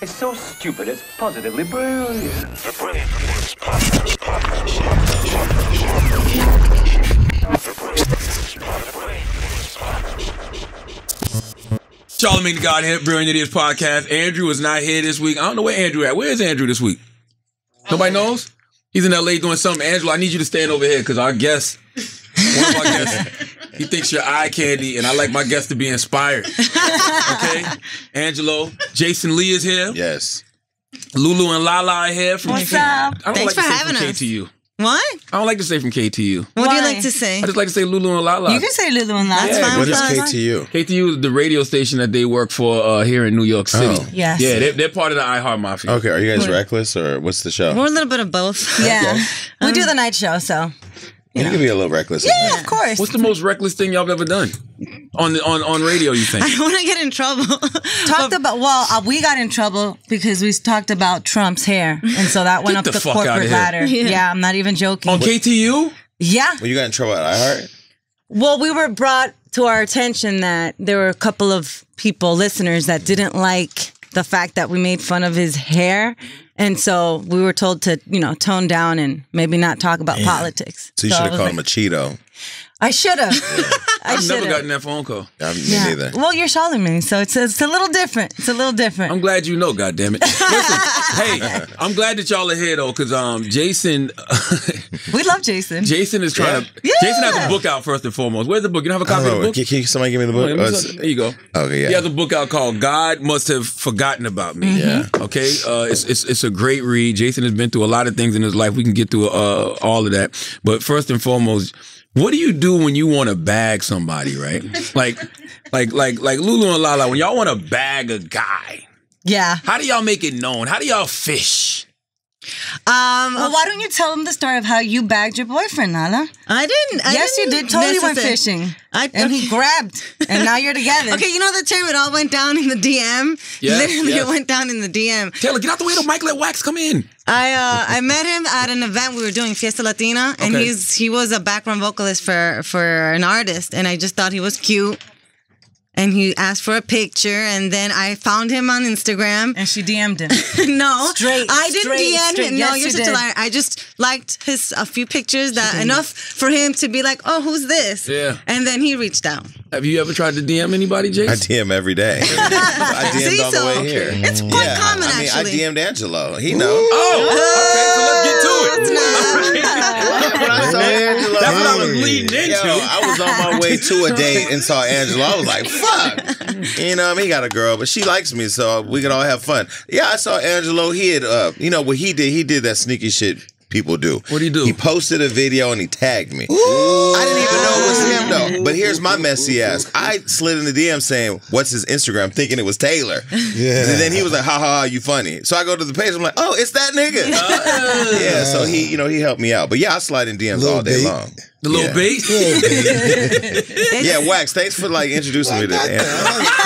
It's so stupid, it's positively brilliant. The Brilliant Reports podcast. Charlamagne the God here, Brilliant Idiots podcast. Andrew is not here this week. I don't know where Andrew at. Where is Andrew this week? Nobody knows? He's in LA doing something. Angelo, I need you to stand over here because our guest, one of our guests, he thinks you're eye candy, and I like my guests to be inspired. Okay? Angelo, Jason Lee is here. Yes. Lulu and Lala are here from What's K- up? I don't Thanks like for to say having from us. KTU. What? I don't like to say from KTU. What do you like to say? I just like to say Lulu and Lala. You can say Lulu and Lala. That's Yeah, fine What with is. KTU? KTU is the radio station that they work for uh, here in New York City. Oh. Yes. Yeah, they're, they're part of the iHeart Mafia. Okay, are you guys reckless or what's the show? We're a little bit of both. Yeah. We do the night show, so. You can be a little reckless. Yeah, of course. What's the most reckless thing y'all have ever done on the, on on radio? You think? I don't want to get in trouble. talked about, well, uh, we got in trouble because we talked about Trump's hair. And so that went up the the, corporate here. ladder. Yeah. I'm not even joking. on KTU? yeah. Well, you got in trouble at iHeart? Well, we were brought to our attention that there were a couple of people, listeners, that didn't like the fact that we made fun of his hair. And so we were told to, you know, tone down and maybe not talk about politics. So you I should have called like, him a Cheeto. I should have. I I've should never have. gotten that phone call. I me Yeah. neither. Well, you're Charlamagne, so it's it's a little different. It's a little different. I'm glad you know. God damn it! Listen, hey, I'm glad that y'all are here though, because um, Jason, we love Jason. Jason is trying to. Yeah. Jason has a book out first and foremost. Where's the book? You don't have a copy of the book? Can, can somebody give me the Oh, book? let me Oh, there you go. Okay, yeah. He has a book out called "God Must Have Forgotten About Me." Yeah. Okay. Uh, it's it's it's a great read. Jason has been through a lot of things in his life. We can get through uh, all of that, but first and foremost, what do you do when you want to bag somebody? Right? like, like, like, like Lulu and Lala. When y'all want to bag a guy, Yeah. how do y'all make it known? How do y'all fish? Um, Well, why don't you tell them the story of how you bagged your boyfriend, Lala? I didn't. I yes, you didn't did. Totally went necessarily- fishing. I- and he grabbed, and now you're together. Okay, you know the term it all went down in the DM. Yes, Literally, yes. it went down in the DM. Taylor, get out the way. The Mike let Wax come in. I uh, I met him at an event we were doing Fiesta Latina, and Okay. he's he was a background vocalist for for an artist, and I just thought he was cute. And he asked for a picture, and then I found him on Instagram. and she DM'd him. no, Straight, I didn't straight, DM straight. him. No, Yes, you're you such a liar. I just liked his a few pictures that enough for him to be like, oh, who's this? Yeah. And then he reached out. Have you ever tried to DM anybody, Jake? I DM every day. I DM'd See, on the so way here. it's quite yeah, common I mean, actually. I DM'd Angelo. He know. Oh, okay. So let's get to it. It's not. when I saw Angelo, That's what I was leading into. Yo, I was on my way to a date and saw Angelo. I was like, fuck. You know, I mean, he got a girl, but she likes me, so we can all have fun. Yeah, I saw Angelo. He had, uh, you know, what he did, he did that sneaky shit people do. What'd he do? He posted a video and he tagged me. I didn't even know it was him, though. But here's my messy ass. I slid in the DM saying, what's his Instagram, thinking it was Taylor. Yeah. And then he was like, ha ha ha, you funny. So I go to the page, I'm like, oh, it's that nigga. yeah, so he, you know, he helped me out. But yeah, I slide in DMs Little all day bait. long. The little Yeah. bait. Yeah, Wax. Thanks for like introducing me to Angelo.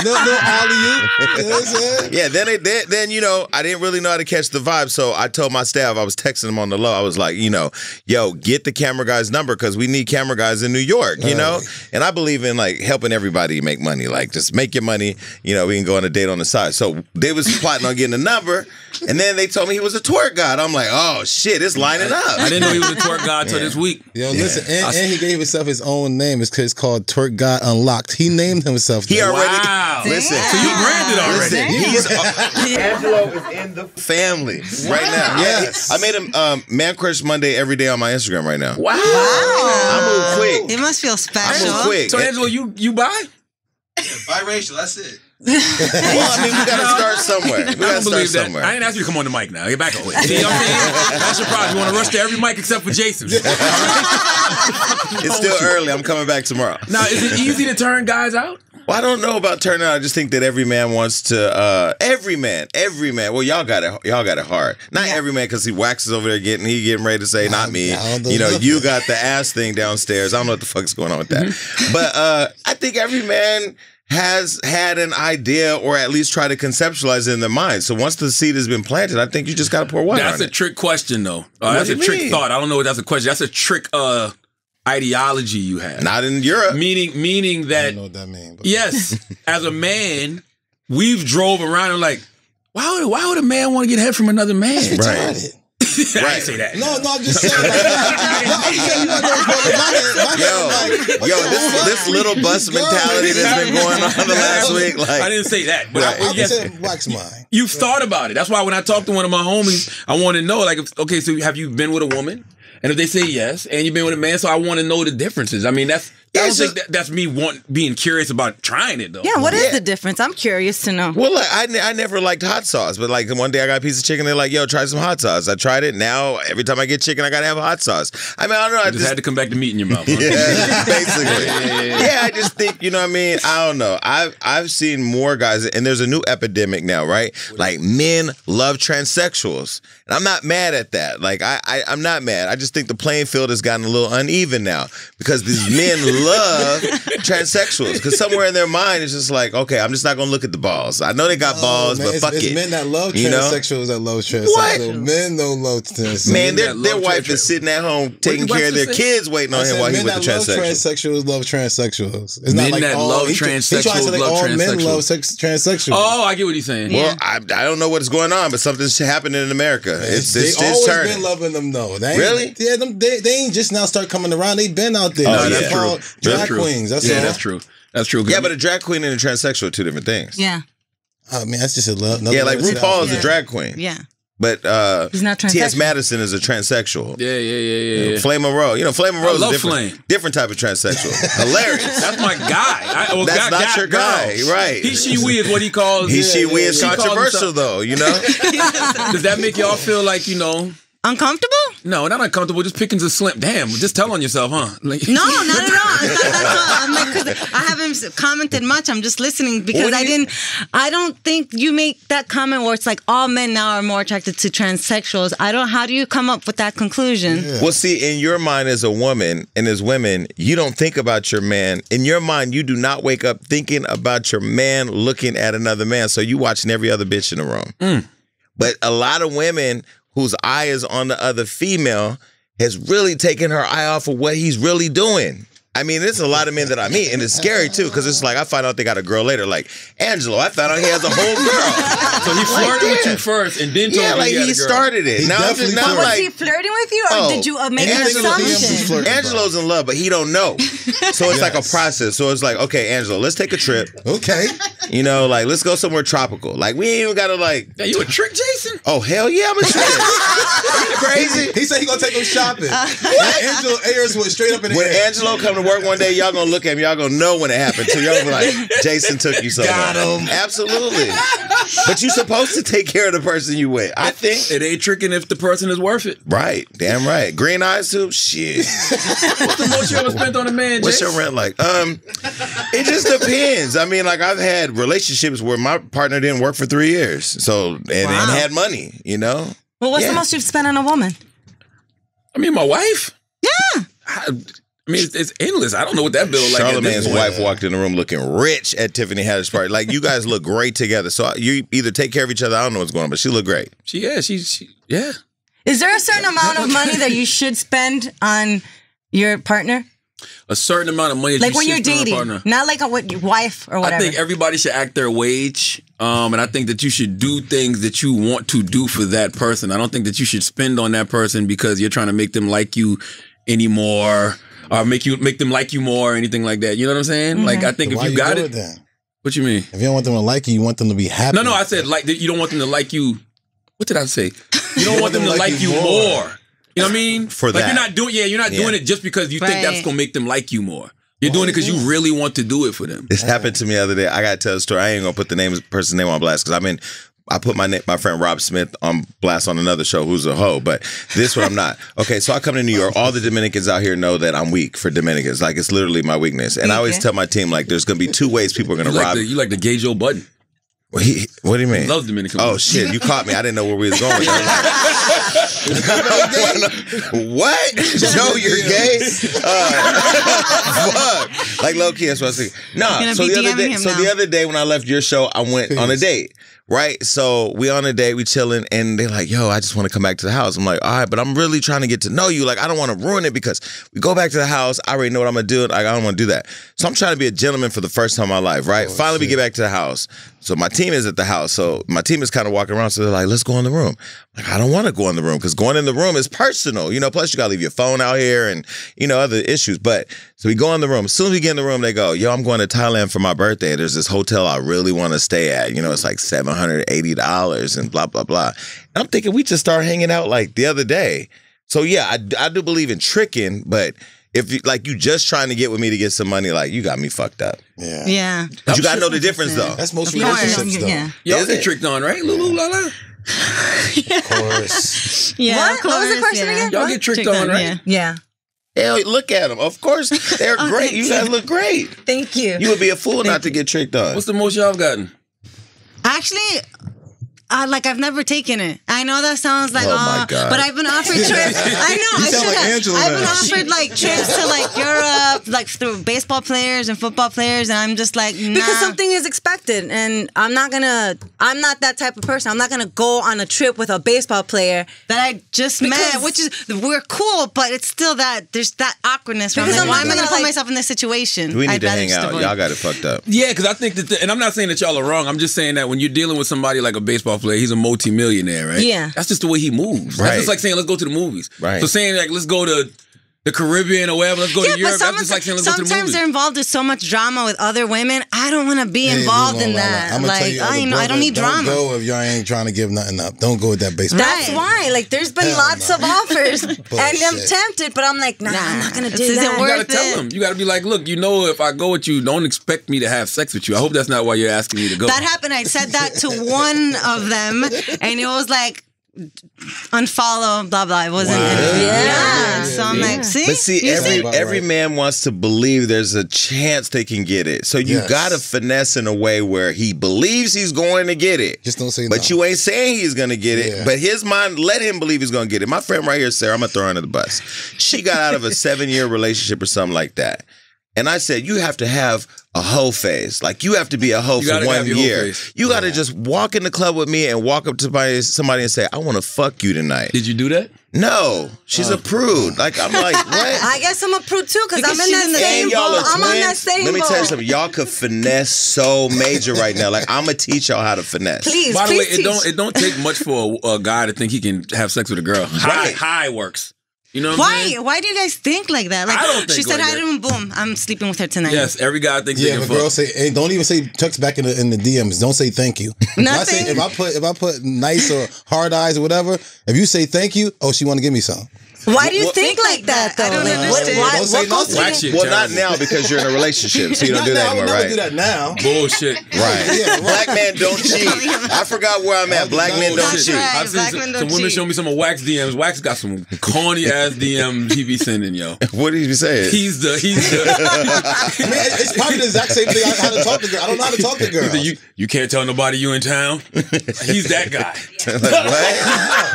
no, no, alley you. You know what I'm saying? Yeah, then it then, then you know I didn't really know how to catch the vibe, so I told my staff I was texting them on the low. I was like, you know, yo, get the camera guy's number because we need camera guys in New York, you know. And I believe in like helping everybody make money. Like just make your money. You know, we can go on a date on the side. So they was plotting on getting a number, and then they told me he was a twerk god. I'm like, oh shit, it's lining up. I didn't know he was a twerk god till this week. Yo, listen, and, and he gave himself his own name. It's, it's called Twerk God Unlocked. He named himself. He that. already Wow. listen. So you branded already. Listen, he's uh, Angelo is in the family right now. Yes. Yeah, I made him um, Man Crush Monday every day on my Instagram right now. Wow. I move quick. It must feel special. I special. move quick. So Angelo, you you buy? Biracial, that's it. well, I mean, we gotta start somewhere. We I gotta don't start that. somewhere. I didn't ask you to come on the mic now. Get back away. See what I'm saying? That's your problem. You want to rush to every mic except for Jason. It's still early. I'm coming back tomorrow. Now, is it easy to turn guys out? Well, I don't know about turning out. I just think that every man wants to. uh Every man, every man. Well, y'all got it. Y'all got it hard. Not every man because he waxes over there getting. He getting ready to say, "Not me." You know, know. you got the ass thing downstairs. I don't know what the fuck's going on with that. Mm-hmm. but uh I think every man has had an idea or at least try to conceptualize it in their mind. So once the seed has been planted, I think you just got to pour water That's on a it. trick question, though. Uh, What that's do a trick mean? thought. I don't know if that's a question. That's a trick uh, ideology you have. Not in Europe. meaning, meaning I that don't know what that means. Yes, as a man, we've drove around and like, Why would why would a man want to get head from another man? Right. Retarded. I didn't say that. No, no, I'm just saying. Like, no, I'm just saying you want those. My head, my Yo, head, like, yo, this this little bus mentality that's been going on the last week, I didn't say that. But Right. I, I'm yes, just saying wax mine. you've thought about it. That's why when I talk to one of my homies, I want to know, like, if, okay, so have you been with a woman? And if they say yes, and you've been with a man, so I want to know the differences. I mean, that's I don't it's think that, that's me want being curious about trying it though. Yeah, what is Yeah. the difference? I'm curious to know. well, like, I, ne- I never liked hot sauce, but like one day I got a piece of chicken. They're like, "Yo, try some hot sauce." I tried it. Now every time I get chicken, I gotta have hot sauce. I mean, I don't know. I I just, had to come back to meat in your mouth. huh? yeah, basically. Yeah, I just think you know what I mean. I don't know. I've I've seen more guys, and there's a new epidemic now, right? Like men love transsexuals, and I'm not mad at that. Like I, I I'm not mad. I just think the playing field has gotten a little uneven now because these men love transsexuals because somewhere in their mind it's just like, okay, I'm just not gonna look at the balls. I know they got balls, man, but it's, fuck it's it. men that love You know? transsexuals that love transsexuals. Men don't love transsexuals. Man, their, their wife trans- is sitting at home taking you care of their to say? kids, waiting on I him said while he men with the that love transsexuals love transsexuals. It's Men not like that all, love he, tr- he say transsexuals like love all men transsexuals. love sex, transsexuals. Oh, I get what he's saying. Well, I, I don't know what's going on, but something's happening in America. It's, they it's, it's always been loving them though. They ain't, Really? Yeah, them, they, they ain't just now start coming around. They've been out there. Oh, that's true. Drag That's true. queens. That's yeah, all. that's true. That's true. 'Cause yeah, but a drag queen and a transsexual are two different things. Yeah. Oh man, that's just a love. another Yeah, like level to the RuPaul is a drag queen, Yeah. but uh, He's not T.S. Madison is a transsexual. yeah, yeah, yeah, yeah. yeah. Flame Monroe, you know, Flame Monroe is a different, Flame. different type of transsexual. Hilarious. That's my guy. I, well, That's guy- not guy- your guy, girls. right. He, she, we is what he calls. He, she, we is controversial though, you know. Does that make y'all feel like you know? Uncomfortable? No, not uncomfortable. Just picking a slim. Damn, just tell on yourself, huh? Like, No, not at all. I thought that's all. I'm like, 'cause I haven't commented much. I'm just listening because I didn't. I don't think you make that comment where it's like all men now are more attracted to transsexuals. I don't. How do you come up with that conclusion? Well, see, in your mind as a woman and as women, you don't think about your man. In your mind, you do not wake up thinking about your man looking at another man. So you watching every other bitch in the room. Mm. But a lot of women whose eye is on the other female has really taken her eye off of what he's really doing. I mean, there's a lot of men that I meet, and it's scary too, because it's like I find out they got a girl later. Like Angelo, I found out he has a whole girl. so he flirted with you first, and then told yeah, you like he, he started it. He now I'm just definitely not flirted. Was he flirting with you, or Oh, did you uh, make an Angelo DMs was assumption? flirting. Angelo's in love, but he don't know. So it's like a process. So it's like, okay, Angelo, let's take a trip. Okay. You know, like let's go somewhere tropical. Like we ain't even gotta like. Yeah, you a trick, Jason? Oh hell yeah, I'm a trick. Crazy? He said he gonna take him shopping. And Angelo Ayers went straight up in the When air. Angelo come to work one day, y'all gonna look at me. Y'all gonna know when it happened. Too. Y'all gonna be like, Jason took you somewhere. Got him. Absolutely. But you're supposed to take care of the person you with. I think. It ain't tricking if the person is worth it. Right. Damn right. Green eyes too. Shit. What's the most you ever spent on a man, What's Jason? your rent like? Um, it just depends. I mean, like I've had relationships where my partner didn't work for three years, so and, and had money. You know. Well, what's Yeah. the most you've spent on a woman? I mean, my wife. Yeah. I, I mean, it's, it's endless. I don't know what that bill like. at Charlamagne's wife walked in the room looking rich at Tiffany Haddish party. Like you guys look great together. So you either take care of each other. I don't know what's going on, but she looked great. She, yeah, she, she, yeah. Is there a certain amount of money that you should spend on your partner? A certain amount of money. that Like you when you're should spend on a dating, partner. not like a what, your wife or whatever. I think everybody should act their wage. Um, and I think that you should do things that you want to do for that person. I don't think that you should spend on that person because you're trying to make them like you anymore or make you make them like you more or anything like that. You know what I'm saying? Mm-hmm. Like I think Why if you got do it, then? what you mean? If you don't want them to like you, you want them to be happy. No, no, I said like you don't want them to like you. What did I say? You don't want them to like you more. You know what I mean? For like that. you're not doing yeah, you're not Yeah. doing it just because you think that's gonna make them like you more. You're doing it because you mm-hmm. really want to do it for them. This happened to me the other day. I got to tell the story. I ain't gonna put the name person's name on blast because I'm in. I put my na- my friend Rob Smith on blast on another show, who's a hoe, but this one I'm not. Okay, so I come to New York. All the Dominicans out here know that I'm weak for Dominicans. Like it's literally my weakness, and I always tell my team like, there's gonna be two ways people are gonna You like, rob. the, you like the gay Joe Budden. Well, he- what do you mean? Love Dominican. Oh shit! You caught me. I didn't know where we was going. with that. what? Joe, you're gay? Uh, fuck. Like low key, that's what I was thinking. Nah. So be the other day, so now. the other day when I left your show, I went on a date. Right, so we on a date, we chilling, and they're like, "Yo, I just want to come back to the house." I'm like, "All right, but I'm really trying to get to know you. Like, I don't want to ruin it because we go back to the house. I already know what I'm gonna do. Like, I don't want to do that. So I'm trying to be a gentleman for the first time in my life. Right. Oh, Finally, we get back to the house. So my team is at the house. So my team is kind of walking around. So they're like, let's go in the room. Like, I don't want to go in the room because going in the room is personal, you know. Plus, you got to leave your phone out here and, you know, other issues. But so we go in the room. As soon as we get in the room, they go, yo, I'm going to Thailand for my birthday. There's this hotel I really want to stay at. You know, it's like $780 and blah, blah, blah. And I'm thinking we just start hanging out like the other day. So yeah, I, I do believe in tricking, but if you, like you just trying to get with me to get some money, like you got me fucked up. Yeah. Yeah. But you got to know the difference though. That's most Of course. relationships, though. Yeah. Y'all get tricked on, right? Lulu Lala? Of course. Yeah. What? of What was the question yeah. again? Y'all get tricked Tricked on, on, right? yeah. Yeah. Hell, look at them. Of course, they're Oh, great. You guys look great. Thank you. You would be a fool not to get tricked on. What's the most y'all have gotten? Actually, uh, like I've never taken it. I know that sounds like Oh, oh, my God. but I've been offered trips. I know. You I sound should like have. Angela I've been offered like trips to like Europe, like through baseball players and football players, and I'm just like nah. Because something is expected, and I'm not gonna. I'm not that type of person. I'm not gonna go on a trip with a baseball player. that I just met, which is we're cool, but it's still that there's that awkwardness. Where I'm Because like, I'm why not am I gonna gonna, put like- myself in this situation? we need I'd to hang out. avoid. Y'all got it fucked up. Yeah, because I think that, the, and I'm not saying that y'all are wrong. I'm just saying that when you're dealing with somebody like a baseball player, he's a multimillionaire, right? Yeah. That's just the way he moves. Right. That's just like saying, let's go to the movies. Right. So saying, like, let's go to the Caribbean or whatever, let's go Yeah, to Europe. but That's just like saying, let's go to the sometimes they're involved in so much drama with other women. I don't want to be Hey, involved Lulu, in Lala, that. I'ma tell like you, I, as I don't need drama. Don't go if y'all ain't trying to give nothing up. Don't go with that baseball. That's Right. why. Like, there's been Hell lots no. of offers, and I'm tempted, but I'm like, nah, I'm not gonna do that. You gotta tell it. them. You gotta be like, look, you know, if I go with you, don't expect me to have sex with you. I hope that's not why you're asking me to go. That happened. I said that to one of them, and it was like unfollow, blah blah. It wasn't. Wow. Yeah. Yeah. So I'm like, see, But see, You every About every man wants to believe there's a chance they can get it. So you Yes. gotta finesse in a way where he believes he's going to get it. Just don't say But no. you ain't saying he's gonna get it. Yeah. But his mind let him believe he's gonna get it. My friend right here, Sarah, I'm gonna throw her under the bus. She got out of a seven year relationship or something like that. And I said, you have to have a hoe phase. Like you have to be a hoe for one have your hoe year. phase. You gotta just walk in the club with me and walk up to somebody, somebody and say, I wanna fuck you tonight. Did you do that? No, she's Oh. a prude. Like I'm like, what? I guess I'm a prude too, because I'm in that same and boat. I'm on that twins. same Let me tell you boat. something. Y'all could finesse so major right now. Like I'm gonna teach y'all how to finesse. Please, By the please way, it don't it don't take much for a, a guy to think he can have sex with a girl. High Right. high works. You know what I'm why? Why do you guys think like that? Like I don't think she said like hi that. to him. Boom, I'm sleeping with her tonight. Yes, every guy thinks Yeah, can if a fuck. girl say, hey, don't even say text back in the in the DMs. Don't say thank you. If I, say, Nothing. if I put if I put nice or hard eyes or whatever, if you say thank you, oh, she want to give me some. Why do you What- think Think like like that, that. I though? don't Like, what, understand. why, Don't say what goes nothing. Whack. Well, not now because you're in a relationship, so you don't Not do now, that I would anymore, never right? do that now. Bullshit. Right. Yeah. Black men don't cheat. I forgot where I'm at. Black men don't cheat. right. I've seen Black some, men some don't women cheat. show me some of Wax DMs. Wax got some corny ass DMs he be sending, yo. What did you say? He's the he's the, I mean, it's probably the exact same thing. I how to talk to girls. I don't know how to talk to he's girls. you you can't tell nobody you in town. He's that guy. like, what?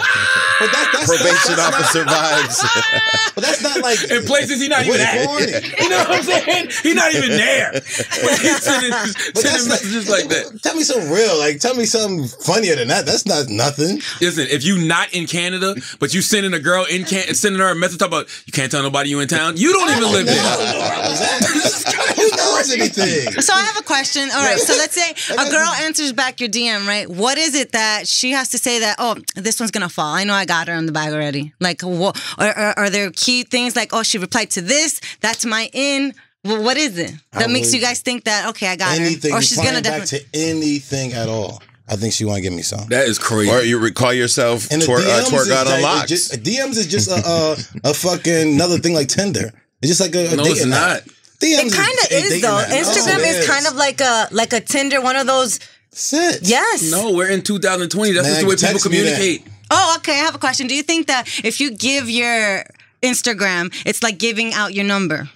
but that's, that's Probation officer vibes. But that's not like In places he's not even at. You know what I'm saying? He's not even there. But he's sending, But sending messages like that. Tell me something real. Like, tell me something funnier than that. That's not nothing. Listen, if you not in Canada, but you sending a girl in Can sending her a message talking about you can't tell nobody you in town, you don't even live there. Exactly. Anything? So I have a question. All right. So let's say a girl answers back your DM, right? What is it that she has to say that? Oh, this one's gonna fall. I know I got her on the bag already. Like, what? Or, or, are there key things like, oh, she replied to this. That's my in. Well, what is it that I makes you guys think that? Okay, I got Anything. her. Or she's gonna back definitely. to anything at all. I think she want to give me some. That is crazy. or you recall yourself And the twer- uh, DMs twerk is got like- unlocked. Just, DMs is just a, a a fucking another thing like Tinder. It's just like a, a no, it's dating app. Not. DMs It kind of a is dating though. app. No, Instagram is, kind of like a like a Tinder, one of those. Sit. Yes. No, we're in 2020. That's Man, just the way people text me that. communicate. Oh, okay. I have a question. Do you think that if you give your Instagram, it's like giving out your number?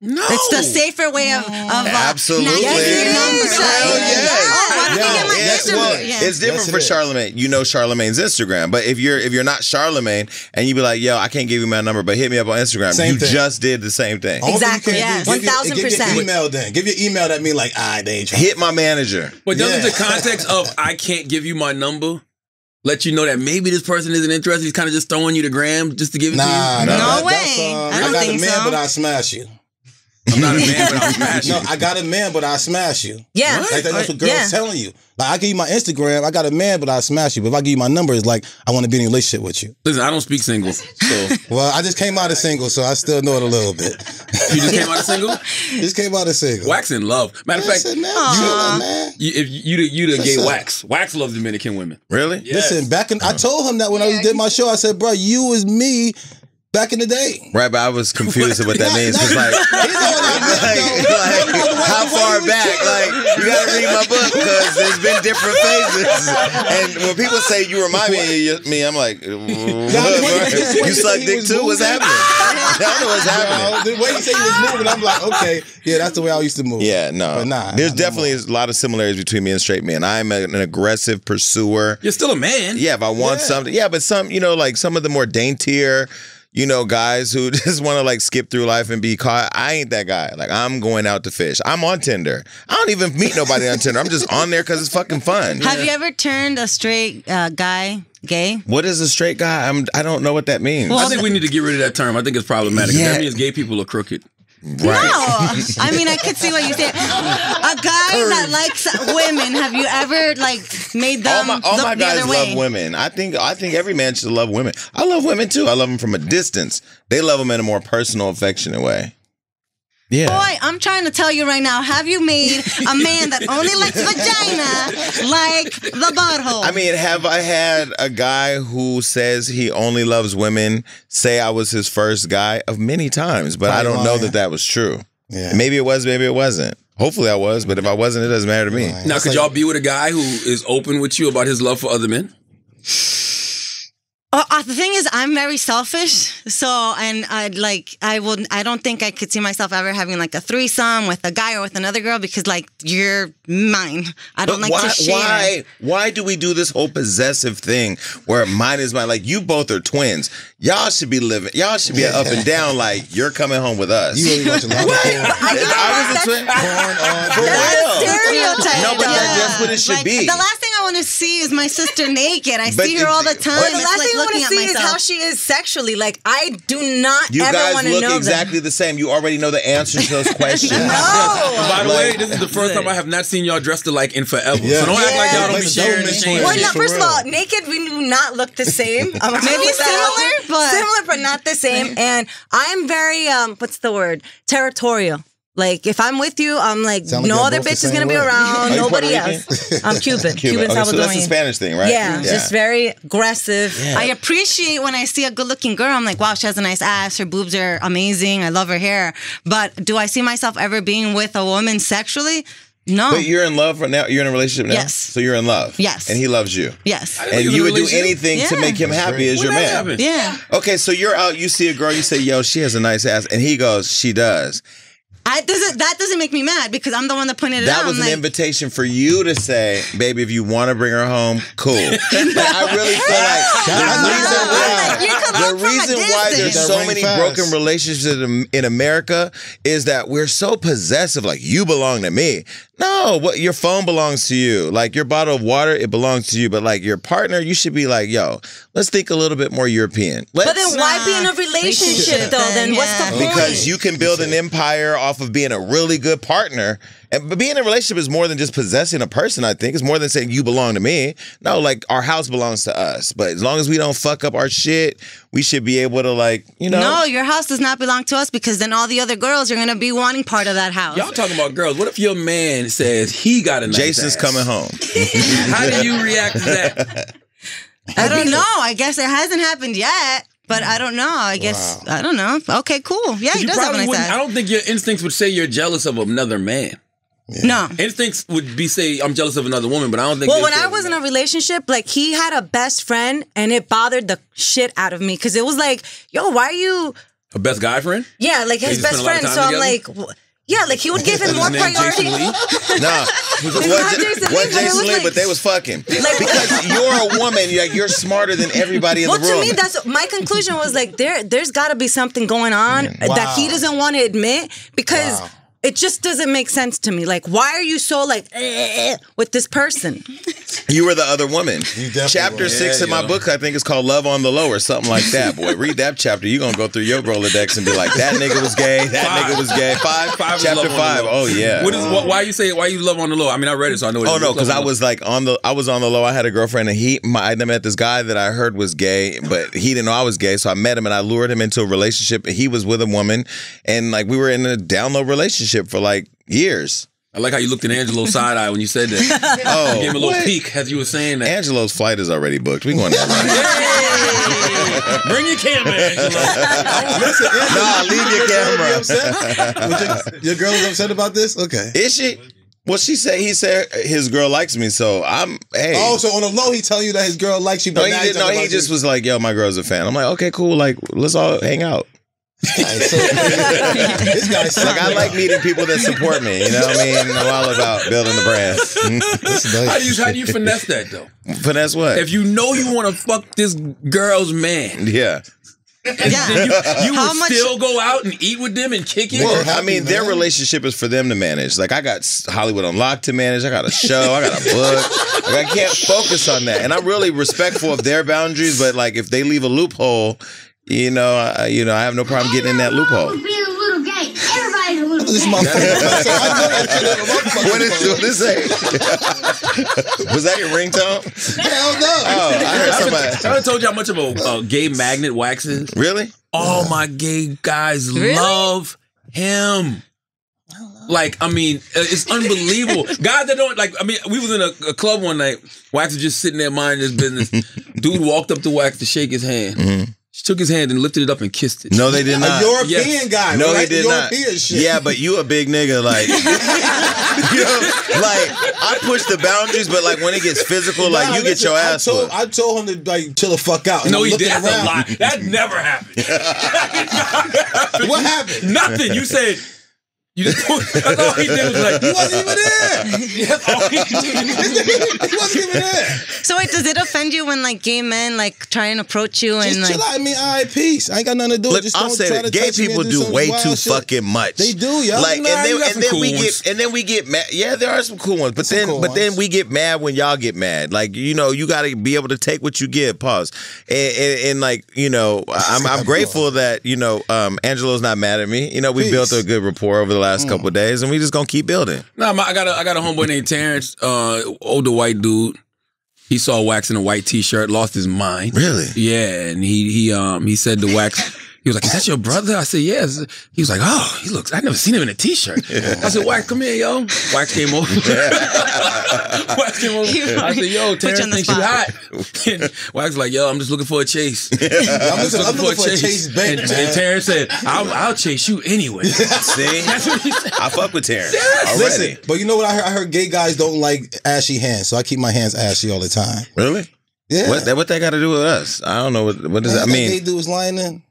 No, It's the safer way of, of uh, Absolutely. not giving your number. Hell right? yes. Why don't Yeah. you get my Instagram? well, Yeah. it's different Yes, it for is. Charlamagne. You know Charlamagne's Instagram, but if you're if you're not Charlamagne and you be like, "Yo, I can't give you my number, but hit me up on Instagram," Same you thing. just did the same thing. Only thing you Exactly, yeah. do is give your- 1000%. Give your email then. Give your email that mean like, ah, they ain't. Hit my manager. But doesn't Yeah. the context of I can't give you my number let you know that maybe this person isn't interested? He's kind of just throwing you the gram just to give it Nah, to you. nah, No that- way. That's, um, I I, don't got think a man, so. but I smash you. I'm not a man, but I'll smash No, you. I got a man, but I smash you. Yeah. Like that- that's what girls Yeah. telling you. Like I give you my Instagram, I got a man, but I smash you. But if I give you my number, it's like I want to be in a relationship with you. Listen, I don't speak single, so Well, I just came out as single, so I still know it a little bit. you just came out of single. just came out as single. Wax in love. Matter of fact, Listen, man, chillin', man. you, if you the you the gay Listen. wax, wax loves Dominican women. Really? Yes. Listen, back in I told him that when I did my show, I said, "Bro, you is me back in the day." Right, but I was confused at what that means. Cause like, like, like, how far back? Like, you gotta read my book because there's been different phases. And when people say you remind me of me, I'm like, you suck dick too? What's happening? I don't know what's happening. the way you say you was moving, I'm like, okay, yeah, that's the way I used to move. Yeah, no. But nah, There's definitely a lot of similarities between me and straight men. I'm an aggressive pursuer. You're still a man. Yeah, if I want something. Yeah, but some, you know, like some of the more daintier, you know, guys who just want to like skip through life and be caught. I ain't that guy. Like I'm going out to fish. I'm on Tinder. I don't even meet nobody on Tinder. I'm just on there because it's fucking fun. Have you ever turned a straight uh, guy gay? What is a straight guy? I'm. I don't know what that means. Well, I think we need to get rid of that term. I think it's problematic. Yeah. That means gay people are crooked. Right. No, I mean I could see what you say. A guy that likes women. Have you ever like made them? All my, all my the guys other love way? women. I think I think every man should love women. I love women too. I love them from a distance. They love them in a more personal, affectionate way. Yeah. Boy, I'm trying to tell you right now. Have you made a man that only likes vagina like the butthole? I mean, have I had a guy who says he only loves women say I was his first guy of many times, but I don't know that that was true. Yeah. Maybe it was, maybe it wasn't. Hopefully I was, but if I wasn't, it doesn't matter to me. Now, could y'all be with a guy who is open with you about his love for other men? Uh, uh, the thing is, I'm very selfish. So, and I like, I would, I don't think I could see myself ever having like a threesome with a guy or with another girl because like you're mine. I don't But like why, to share. why, why do we do this whole possessive thing where mine is mine? Like you both are twins. Y'all should be living. Y'all should be up and down. Like you're coming home with us. You really watch a lot of porn. If I was a twin. Porn on For real. Stereotype. No, but that- that's what it should Like, be. The last thing I want to see is my sister naked. I But see her all the time. But the last like thing I want looking to at see is how she is sexually. Like I do not You ever guys want to look know exactly the same. You already know the answers to those questions. that. By the Like- way, this is the first time I have not seen y'all dressed alike in forever. Yeah. So don't act like y'all don't be don't sharing the same it. Well, shit. no, first of all, naked we do not look the same. I'm gonna Maybe put that out similar, but- similar, but not the same. And I'm very um, what's the word? Territorial. Like if I'm with you, I'm like Sound no y'all other bitch is gonna be around. Nobody Puerto else. I'm Cuban. Cuban. Cuban Okay, so that's the Salvadorian. Spanish thing, right? Yeah, just very aggressive. I appreciate when I see a good looking girl. I'm like, wow, she has a nice ass. Her boobs are amazing. I love her hair. But do I see myself ever being with a woman sexually? No. But you're in love right now. You're in a relationship now. Yes. So you're in love. Yes. And he loves you. yes. And you would do relationship. anything to make him happy as When your man. happened? Yeah. Okay, so you're out, you see a girl, you say, yo, she has a nice ass. And he goes, she does. I doesn't that doesn't make me mad because I'm the one that pointed it That out. That was I'm an like, invitation for you to say, baby, if you want to bring her home, cool. Like, I really feel like the reason why, You the look from a reason why there's so many fast. broken relationships in, in America is that we're so possessive. Like, you belong to me. No, what your phone belongs to you. Like your bottle of water, it belongs to you. But like your partner, you should be like, yo, let's think a little bit more European. Let's, But then why be in a relationship relationship though? Then then, what's the yeah. point? because you can build an empire off of being a really good partner. And but being in a relationship is more than just possessing a person, I think. It's more than saying you belong to me. No, like our house belongs to us. But as long as we don't fuck up our shit, we should be able to like, you know. No, your house does not belong to us because then all the other girls are gonna be wanting part of that house. Y'all talking about girls. What if your man says he got a nice Jason's ass? coming home. How do you react to that? I don't know. I guess it hasn't happened yet, but I don't know. I guess I don't know. Okay, cool. Yeah, he does have a probably nice wouldn't. I don't think your instincts would say you're jealous of another man. No. Instincts would be say I'm jealous of another woman, but I don't think. Well, when I was in a relationship, like he had a best friend, and it bothered the shit out of me because it was like, yo, why are you? a best guy friend. Yeah, like his best spend a lot of friend. So time I'm like, together? wh- yeah, like he would give him more priority. Jason Lee. No. It's What- not Jason Lee, but Jason Lee, like- but they was fucking. because you're a woman, you're, you're smarter than everybody in Well, the room. Well, to me, that's my conclusion was like there. There's got to be something going on that he doesn't want to admit because. Wow. It just doesn't make sense to me. Like, why are you so like eh, with this person? You were the other woman. definitely Chapter were. six Yeah, in my yo. book, I think, is called "Love on the Low" or something like that. Boy, read that chapter. You're gonna go through your Rolodex and be like, "That nigga was gay. That Five. nigga was gay." Five, Five is chapter love on the five. low. Oh yeah. What is what, why you say why you love on the low? I mean, I read it, so I know. What Oh no, because I was like on the I was on the low. I had a girlfriend and he my, I met this guy that I heard was gay, but he didn't know I was gay. So I met him and I lured him into a relationship. He was with a woman, and like we were in a down low relationship for like years. I like how you looked at Angelo's side eye when you said that. Oh, You gave him a little what? peek as you were saying that. Angelo's flight is already booked. We going that way. Bring your camera, Angelo. nah, leave your camera. upset? Your, your girl is upset about this? Okay. Is she? Well, she said he said his girl likes me, so I'm. Hey. Oh, so on the low, he telling you that his girl likes you, but no, he now didn't. No, he just you. was like, "Yo, my girl's a fan." I'm like, "Okay, cool. Like, let's all hang out." So- this guy's Like, I like meeting people that support me. You know what I mean? I'm all about building the brand. How do you how do you finesse that though? Finesse what? If you know you want to fuck this girl's man, yeah. Yeah. then you, you How would much- still go out and eat with them and kick it. Well, I mean, their relationship is for them to manage. Like, I got Hollywood Unlocked to manage. I got a show. I got a book. Like, I can't focus on that. And I'm really respectful of their boundaries. But like, if they leave a loophole, you know, I, you know, I have no problem getting in that loophole. Being a little gay. Everybody's a little This motherfucker. I know that my fucking What is phone. what is that? Was that your ringtone? Hell no. Oh, I heard somebody. I told you how much of a, a gay magnet Wax is. Really? All my gay guys love him. Like, I mean, uh, it's unbelievable. Guys that don't like. I mean, we was in a, a club one night. Wax was just sitting there minding his business. Dude walked up to Wax to shake his hand. She took his hand and lifted it up and kissed it. No, they did not. A not. European Yes. guy. No, right? they did not. European shit. Yeah, but you a big nigga, like, you know, like I push the boundaries, but like when it gets physical, like Nah, you get your ass I told. I told him to like chill the fuck out. No, I'm he did. That's a lie. That never happened. What happened? Nothing. You said. You just, that's all he did was like. He wasn't even there. That's all he did. he wasn't even there. So wait, does it offend you when like gay men like try and approach you and Just like? chill out. I mean, all right, peace. I ain't got nothing to do. Look, Just I'll don't say try that gay people and do way too shit. fucking much. They do, yo. Like, Nah, and you then, got and then cool we ones. get, and then we get mad. Yeah, there are some cool ones, but Some then, cool but then we get mad when y'all get mad. Like, you know, you got to be able to take what you get. Pause. And, and, and like, you know, I'm, I'm grateful that you know, um, Angelo's not mad at me. You know, we Peace. built a good rapport over the last couple of days, and we just gonna keep building. No, my, I got a I got a homeboy named Terrence, uh, older white dude. He saw Wax in a white T-shirt, lost his mind. Really? Yeah, and he he um he said the Wax, he was like, "Is that your brother?" I said, "Yes." He was like, "Oh, he looks. I never seen him in a T-shirt." I said, "Wax, come here, yo." Wax came over. Wax came over. I said, "Yo, Terrence thinks you hot." And Wax was like, "Yo, I'm just looking for a chase." I'm looking, I'm looking for a chase bank, and, and Terrence said, I'll, "I'll chase you anyway." See, That's what he said. I fuck with Terrence already. Listen, but you know what I heard? I heard gay guys don't like ashy hands, so I keep my hands ashy all the time. Really? Yeah. What that what that got to do with us? I don't know what what does that That mean. gay dude was lying in.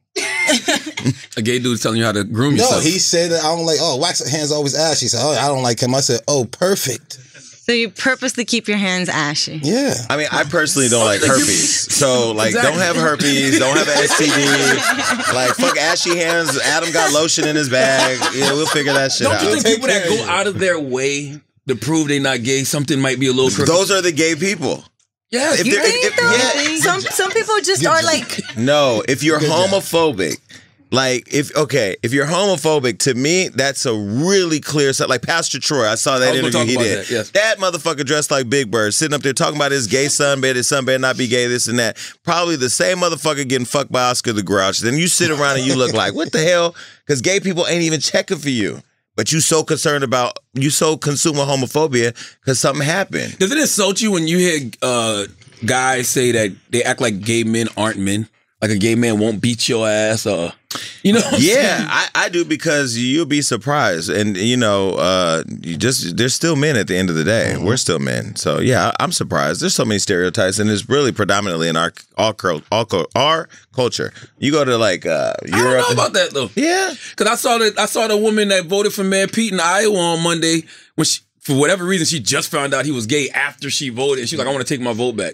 A gay dude's telling you how to groom yourself. No, he said that I don't like. Oh, wax hands always ashy. He said, oh, I don't like him. I said, oh, perfect. So you purposely keep your hands ashy. Yeah. I mean, I personally don't like herpes. So, like, Exactly. don't have herpes. Don't have an STD. like, fuck ashy hands. Adam got lotion in his bag. Yeah, we'll figure that shit out. Don't you out. think people that go out of their way to prove they're not gay, something might be a little crooked? Those are the gay people. Yes, If You think if- though? yeah. Some some people just are like No, if you're homophobic, like if okay, if you're homophobic, to me that's a really clear sign. Like Pastor Troy, I saw that I interview he did. that, yes. motherfucker dressed like Big Bird, sitting up there talking about his gay son, but his son better not be gay, this and that. Probably the same motherfucker getting fucked by Oscar the Grouch. Then you sit around and you look like, what the hell? Because gay people ain't even checking for you. But you so concerned about you so consumed with homophobia because something happened. Does it insult you when you hear uh, guys say that they act like gay men aren't men? Like a gay man won't beat your ass, or you know? what Yeah. I, I do because you'll be surprised, and you know, uh, you just there's still men at the end of the day. Mm-hmm. We're still men, so yeah, I- I'm surprised. There's so many stereotypes, and it's really predominantly in our all cul- all cul- our culture. You go to like uh, I don't Europe, know about that though. yeah, Cause I saw that I saw the woman that voted for Mayor Pete in Iowa on Monday when she, for whatever reason, she just found out he was gay after she voted. And she was like, I want to take my vote back.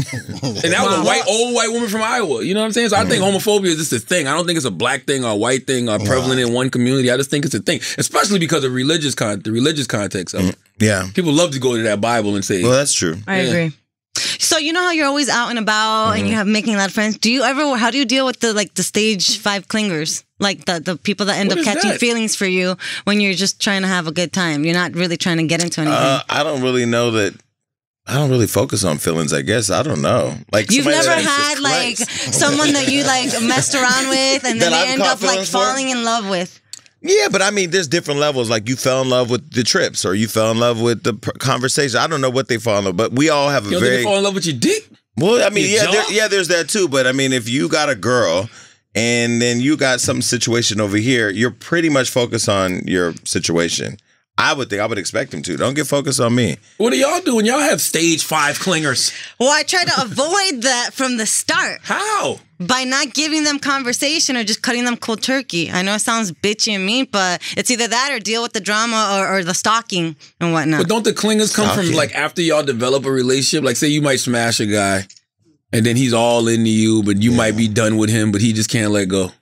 And that was a white, old white woman from Iowa. You know what I'm saying? So I think mm. homophobia is just a thing. I don't think it's a black thing or a white thing or prevalent in one community. I just think it's a thing, especially because of religious con- the religious context of it. Mm, yeah. People love to go to that Bible and say, Well, that's true. I Yeah. agree. So you know how you're always out and about and mm-hmm. you have making a lot of friends. Do you ever? How do you deal with the like the stage five clingers? Like the the people that end What up catching that? feelings for you when you're just trying to have a good time. You're not really trying to get into anything. Uh, I don't really know that. I don't really focus on feelings. I guess I don't know. Like You've never had like someone that you like messed around with and then That I've they end up like feelings for? falling in love with. Yeah, but I mean, there's different levels. Like you fell in love with the trips, or you fell in love with the pr- conversation. I don't know what they fall in love, but we all have a you very fall in love with your dick? well. I mean, Your yeah, there, yeah. There's that too. But I mean, if you got a girl and then you got some situation over here, you're pretty much focused on your situation. I would think I would expect him to. Don't get focused on me. What do y'all do when y'all have stage five clingers? Well, I try to avoid that from the start How? by not giving them conversation or just cutting them cold turkey. I know it sounds bitchy and mean, but it's either that or deal with the drama or, or the stalking and whatnot. But don't the clingers come from like after y'all develop a relationship? Like, say you might smash a guy, and then he's all into you, but you might be done with him, but he just can't let go.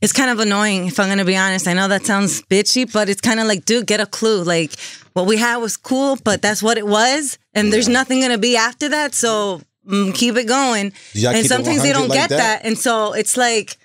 It's kind of annoying, if I'm gonna be honest. I know that sounds bitchy, but it's kind of like, dude, get a clue. Like, what we had was cool, but that's what it was, and there's nothing gonna be after that. So mm, keep it going. And sometimes they don't like get that? that? and so it's like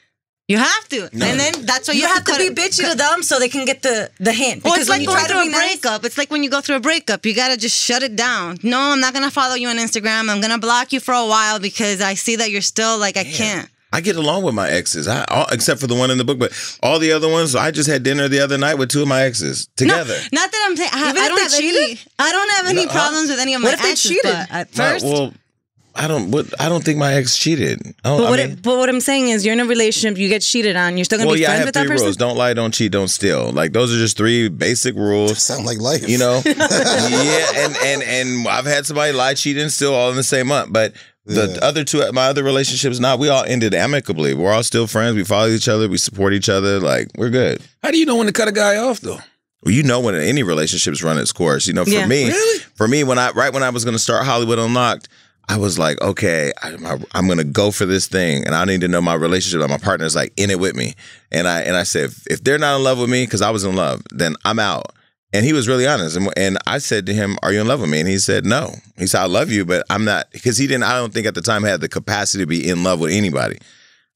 you have to, and then that's why you, you, have to cut be bitchy to them so they can get the the hint. Well, Because it's when like you going try to through a be nice- breakup. It's like when you go through a breakup, you gotta just shut it down. No, I'm not gonna follow you on Instagram. I'm gonna block you for a while because I see that you're still like I can't. I get along with my exes, I, all, except for the one in the book. But all the other ones, I just had dinner the other night with two of my exes together. No, not that I'm saying I, I don't they have any. I don't have any No, I- problems with any of my What if they exes. cheated? But at No, first, well, I don't. What I don't think my ex cheated. I don't, But I what, mean, it, but what I'm saying is, you're in a relationship, you get cheated on, you're still gonna well, be yeah, I friends have with three that person. rules: don't lie, don't cheat, don't steal. Like those are just three basic rules. Sound like life. You know, yeah, and and and I've had somebody lie, cheat, and steal all in the same month. But the Yeah. other two, my other relationships, not. We all ended amicably. We're all still friends. We follow each other. We support each other. Like we're good. How do you know when to cut a guy off, though? Well, you know when any relationships run its course. You know, for Yeah. me, Really? for me, when I right when I was going to start Hollywood Unlocked, I was like, okay, I, am going to go for this thing, and I need to know my relationship. Like my partner's like in it with me, and I and I said, if, if they're not in love with me, because I was in love, then I'm out. And he was really honest, and, and I said to him, "Are you in love with me?" And he said, "No." He said, "I love you, but I'm not," because he didn't. I don't think at the time had the capacity to be in love with anybody.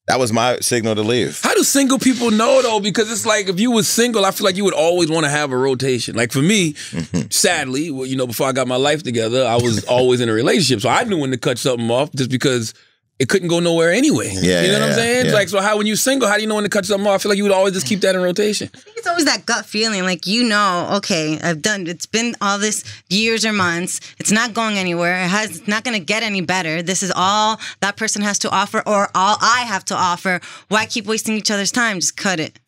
That was my signal to leave. How do single people know though? Because it's like if you was single, I feel like you would always want to have a rotation. Like for me, mm-hmm. sadly, well, you know, before I got my life together, I was always in a relationship, so I knew when to cut something off just because it couldn't go nowhere anyway. Yeah, you know yeah, what I'm yeah, saying? yeah. Like, so how when you single, how do you know when to cut something off? I feel like you would always just keep that in rotation. I think it's always that gut feeling, like you know, okay, I've done. It's been all this years or months. It's not going anywhere. It has. It's not going to get any better. This is all that person has to offer, or all I have to offer. Why keep wasting each other's time? Just cut it.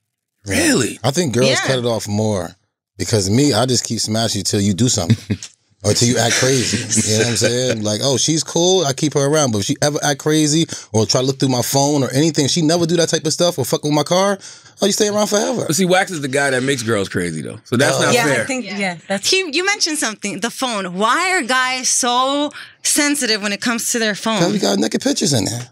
Really? I think girls Yeah. cut it off more because me, I just keep smashing you till you do something. Or till you act crazy. You know what I'm saying? Like, oh, she's cool. I keep her around. But if she ever act crazy or try to look through my phone or anything, she never do that type of stuff or fuck with my car. Oh, you stay around forever. But see, Wax is the guy that makes girls crazy though, so that's not yeah, fair. I think yeah, that's You, you mentioned something. The phone. Why are guys so sensitive when it comes to their Cause we phone? got naked pictures in there.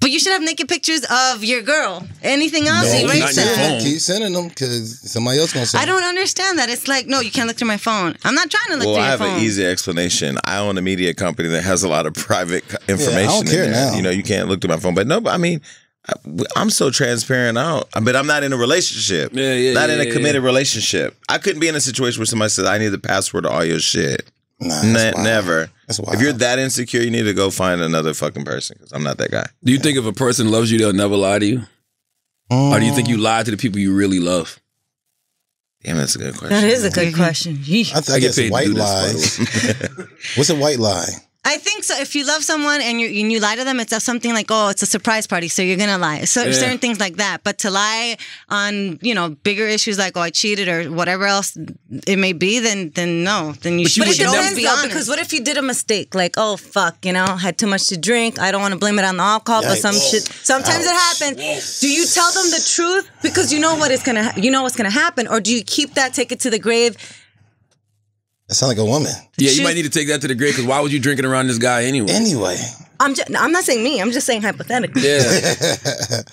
But you should have naked pictures of your girl. Anything else? No, you not erase your phone. Keep sending them because somebody else gonna send. I don't understand that. It's like, no, you can't look through my phone. I'm not trying to look Well, through your phone. Well, I have an easy explanation. I own a media company that has a lot of private co- information. don't in care there. now. You know, you can't look through my phone. But no, but I mean, I, I'm so transparent. I don't, but I'm not in a relationship. Yeah, yeah, Not in yeah, a yeah. committed relationship. I couldn't be in a situation where somebody says, "I need the password to all your shit." Nah, Ne- that's never. That's If you're that insecure, you need to go find another fucking person because I'm not that guy. Do you think if a person loves you, they'll never lie to you, or do you think you mm. lie to the people you really love? Damn, that's a good question. that is a good question. Yeesh. I, th- I I get guess paid to white do lies. the. What's a white lie? I think so. If you love someone and you and you lie to them, it's something like, oh, it's a surprise party, so you're gonna lie. So Yeah. certain things like that. But to lie on you know bigger issues like, oh, I cheated or whatever else it may be, then then no, then you But should, would should never- always Depends be though, honest. because what if you did a mistake? Like, oh fuck, you know, had too much to drink. I don't want to blame it on the alcohol, but some shit. Sometimes it happens. Do you tell them the truth because you know what is gonna, you know what's gonna happen, or do you keep that, take it to the grave, That sounds like a woman. Yeah, you She's- might need to take that to the grave because why was you drinking around this guy anyway? Anyway, I'm just, I'm not saying me. I'm just saying hypothetically. Yeah.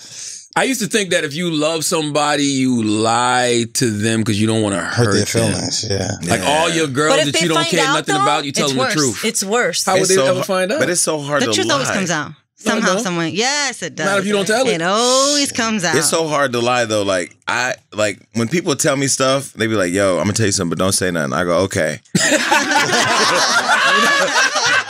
I used to think that if you love somebody, you lie to them because you don't want to hurt, hurt their them. feelings. Yeah. Like all your girls But if that they you don't find care out, nothing though, about, you tell it's them worse. the truth. It's worse. How would It's they so ever har- find out? But it's so hard The to truth lie. always comes out. No, it Somehow, someone. Yes, it does. Not if you don't tell it. It always comes out. It's so hard to lie though. Like I like when people tell me stuff, they be like, "Yo, I'm gonna tell you something, but don't say nothing." I go, "Okay."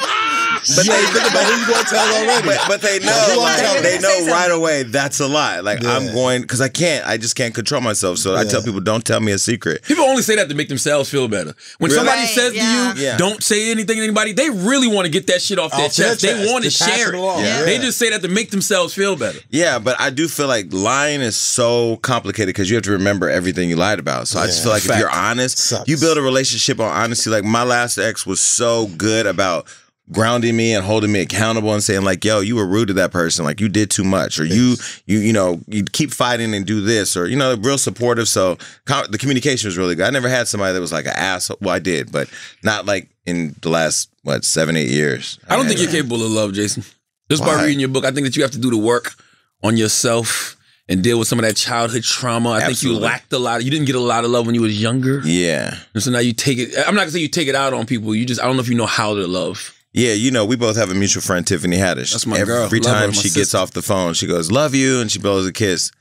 but they Think about who you gonna tell already. but, but they know I'm like, they know right away that's a lie. Like I'm going because I can't. I just can't control myself. So I tell people, "Don't tell me a secret." People only say that to make themselves feel better. When Really? somebody Right, says yeah. to you, Yeah. "Don't say anything to anybody," they really want to get that shit off their Off their chest. They want to share it it. Yeah. They just say that to make themselves feel better. Yeah, but I do feel like lying is so complicated because you have to remember everything you lied about. So I just feel like Fact. if you're honest, Sucks. you build a relationship on honesty. Like my last ex was so good about grounding me and holding me accountable and saying like, "Yo, you were rude to that person. Like you did too much, or you you you know you keep fighting and do this, or you know, real supportive." So the communication was really good. I never had somebody that was like an asshole. Well, I did, but not like in the last what seven eight years. I don't think you're capable of love, Jason. Just by reading your book, I think that you have to do the work on yourself and deal with some of that childhood trauma. I think you lacked a lot. You didn't get a lot of love when you was younger, Yeah. and so now you take it. I'm not gonna say you take it out on people. You just I don't know if you know how to love. Yeah, you know, we both have a mutual friend, Tiffany Haddish. That's my Every girl. Love her, time my she gets off the phone, she goes, "Love you," and she blows a kiss.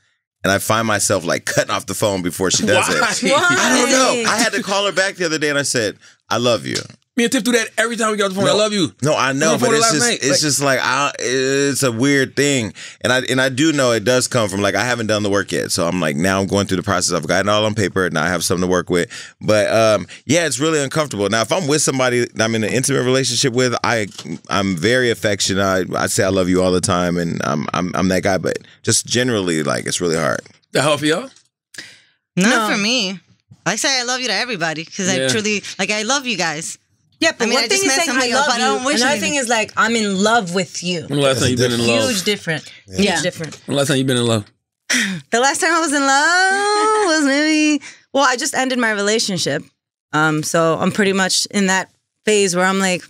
And I find myself like cutting off the phone before she does Why? it. I don't know. I had to call her back the other day, and I said, "I love you." Me and Tiff do that every time we get off the phone. I love you. No, I know, but it's just night, it's like- just like I, it's a weird thing, and I and I do know it does come from like I haven't done the work yet, so I'm like now I'm going through the process. I've gotten it all on paper, and I have something to work with. But um, yeah, it's really uncomfortable. Now, if I'm with somebody that I'm in an intimate relationship with, I I'm very affectionate. I, I say I love you all the time, and I'm I'm I'm that guy. But just generally, like it's really hard. That help for y'all? Not No. for me. I say I love you to everybody because Yeah. I truly like. I love you guys. Yeah, but I mean, one I thing just is met saying I love but I don't you. wish Another anything. thing is like I'm in love with you. When the last time you've been in love? Huge different. Huge Yeah. different. When the last time you've been in love? The last time I was in love was maybe well, I just ended my relationship. Um, so I'm pretty much in that phase where I'm like,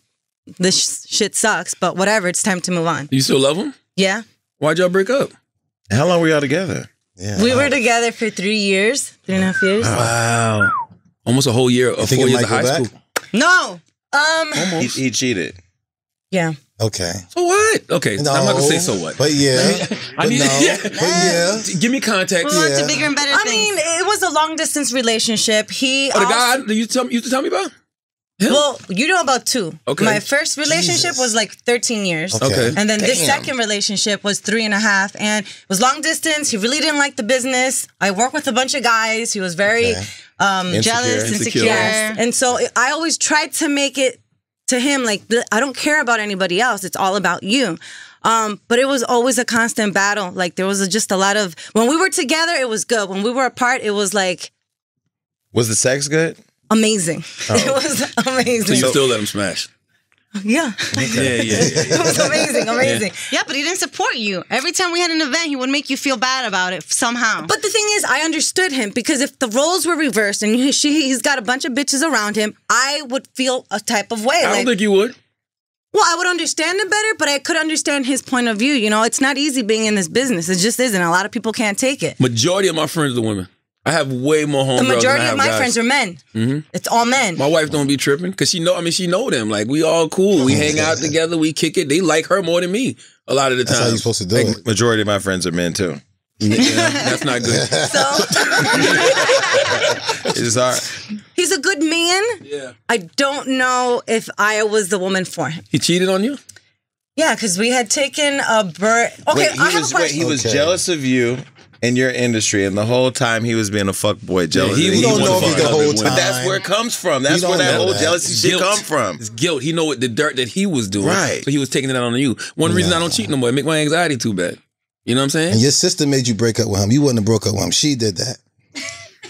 this sh- shit sucks, but whatever, it's time to move on. You still love him? Yeah. Why'd y'all break up? How long were y'all together? Yeah. We were together for three years, three and a half years. Wow. Almost a whole year, a think four it years might of high back? school. No. Um, He, he cheated. yeah. Okay. So what? Okay, No, I'm not gonna say so what. But yeah. I but need- no. yeah. But yeah. Give me context. We want Yeah. to bigger and better I things. mean, it was a long distance relationship. He Oh, the also- guy that you tell me, used to tell me about? Him? Well, you know about two. Okay. My first relationship Jesus. was like 13 years. Okay. And then this second relationship was three and a half, and it was long distance. He really didn't like the business. I worked with a bunch of guys. He was very Okay. um, jealous, insecure. insecure. Yes. And so it- I always tried to make it to him like I don't care about anybody else. It's all about you. Um, but it was always a constant battle. Like there was a, just a lot of when we were together, it was good. When we were apart, it was like Was the sex good? Amazing. Oh. It was amazing. so you still let him smash? yeah, Yeah, yeah, yeah. it was amazing, amazing. Yeah, but he didn't support you. Every time we had an event, he would make you feel bad about it somehow. But the thing is, I understood him because if the roles were reversed and he, she, he's got a bunch of bitches around him, I would feel a type of way. I don't like, think you would. well, I would understand it better, but I could understand his point of view. You know, it's not easy being in this business. It just isn't. A lot of people can't take it. Majority of my friends are women. I have way more homegirls. The than I majority have of my guys. friends are men. Mhm. It's all men. My wife don't be tripping because she know. I mean, she know them. Like we all cool. We hang out together. We kick it. They like her more than me a lot of the That's how time. you're supposed to do Like, it. majority of my friends are men too. Yeah, that's not good. So It's hard. he's a good man. Yeah. I don't know if I was the woman for him. He cheated on you. Yeah, because we had taken a bird. Okay, wait, he I have was a wait, he was Okay. jealous of you and your industry, and the whole time he was being a fuck boy, jealous. he of was you. don't know wanted if to the whole women. But that's where it comes from. That's where that whole that. jealousy shit come from. It's guilt. He know what the dirt that he was doing. Right. So he was taking it out on you. One reason I don't cheat no more. It make my anxiety too bad. You know what I'm saying? And your sister made you break up with him. You wouldn't have broke up with him. She did that.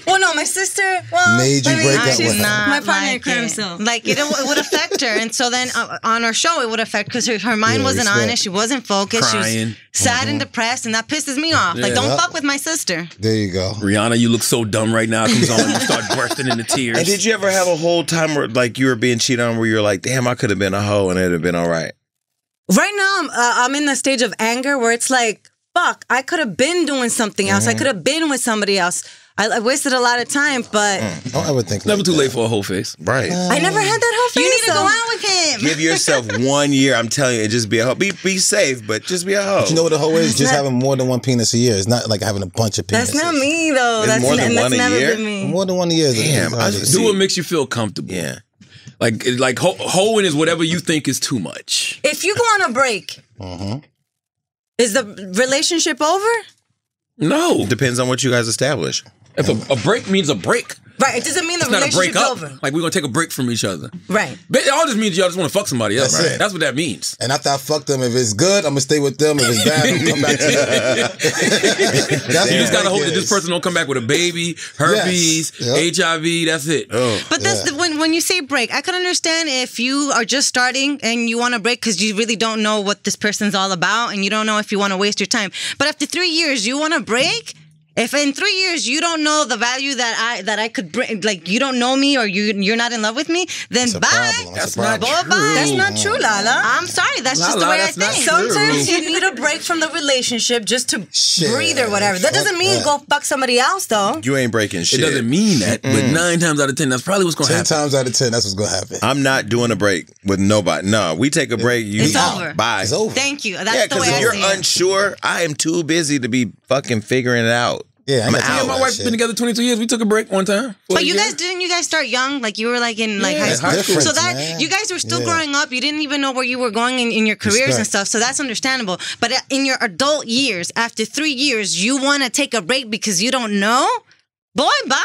Well, no, my sister. Well, Made you I mean, break up with her. not my partner in like crime. it. So Like it, it would affect her, and so then uh, on our show it would affect because her, her mind Yeah, wasn't on it. She wasn't focused. She Crying. was sad and depressed, and that pisses me off. Like, Yeah. don't Yeah. fuck with my sister. There you go. Rihanna, you look so dumb right now. Comes on, you start bursting into tears. And did you ever have a whole time where like you were being cheated on where you're like, damn, I could have been a hoe and it'd have been all right? right now, I'm uh, I'm in the stage of anger where it's like, fuck, I could have been doing something else. I could have been with somebody else. I, I wasted a lot of time, but Don't ever think. Never like too that. late for a whole face. Right. I never had that whole face. You face, need to go out with him. Give yourself one year. I'm telling you, just be a hoe. Be be safe, but just be a hoe. But you know what the whole is? Just not- having more than one penis a year. It's not like having a bunch of penises. That's not me though. It's That's more than and that's one a never year? been me. More than one a year. is- Damn, is- I is- just- Do what makes you feel comfortable. yeah. Like like ho- hoeing is whatever you think is too much. If you go on a break, Mm-hmm. is the relationship over? No. Depends on what you guys establish. If a, a break means a break. Right. It doesn't mean the It's not a break relationship's up. over. Like we're gonna take a break from each other. Right. But it all just means y'all just want to fuck somebody else. That's Right. it. That's what that means. And after I fuck them, if it's good, I'm gonna stay with them. If it's bad, I'm gonna come back to you. That's You just gotta it hope that this person don't come back with a baby, herpes, Yes. Yep. HIV. That's it. Oh. But that's the, when when you say break, I can understand if you are just starting and you want to break because you really don't know what this person's all about and you don't know if you want to waste your time. But after three years, you want to break. If in three years you don't know the value that I that I could bring, like you don't know me or you you're not in love with me, then a bye. problem. That's a problem. Boy, bye. That's not true, Lala. I'm sorry. That's just the way I think. Sometimes you need a break from the relationship just to Shit, breathe or whatever. That doesn't mean that. go fuck somebody else though. You ain't breaking shit. It doesn't mean that, but nine times out of ten, that's probably what's gonna Ten happen. times out of ten, that's what's gonna happen. I'm not doing a break with nobody. No, we take a break. You It's over. Bye. It's over. Thank you. That's Yeah, the because way if I you're unsure, I am too busy to be fucking figuring it out. Yeah, I I'm out. Me and my wife shit. been together 22 years. We took a break one time. But you guys didn't you guys start young? Like you were like in like Yeah, high school. So that man. you guys were still Yeah. growing up. You didn't even know where you were going in, in your careers and stuff. So that's understandable. But uh, in your adult years, after three years, you want to take a break because you don't know. Boy, bye.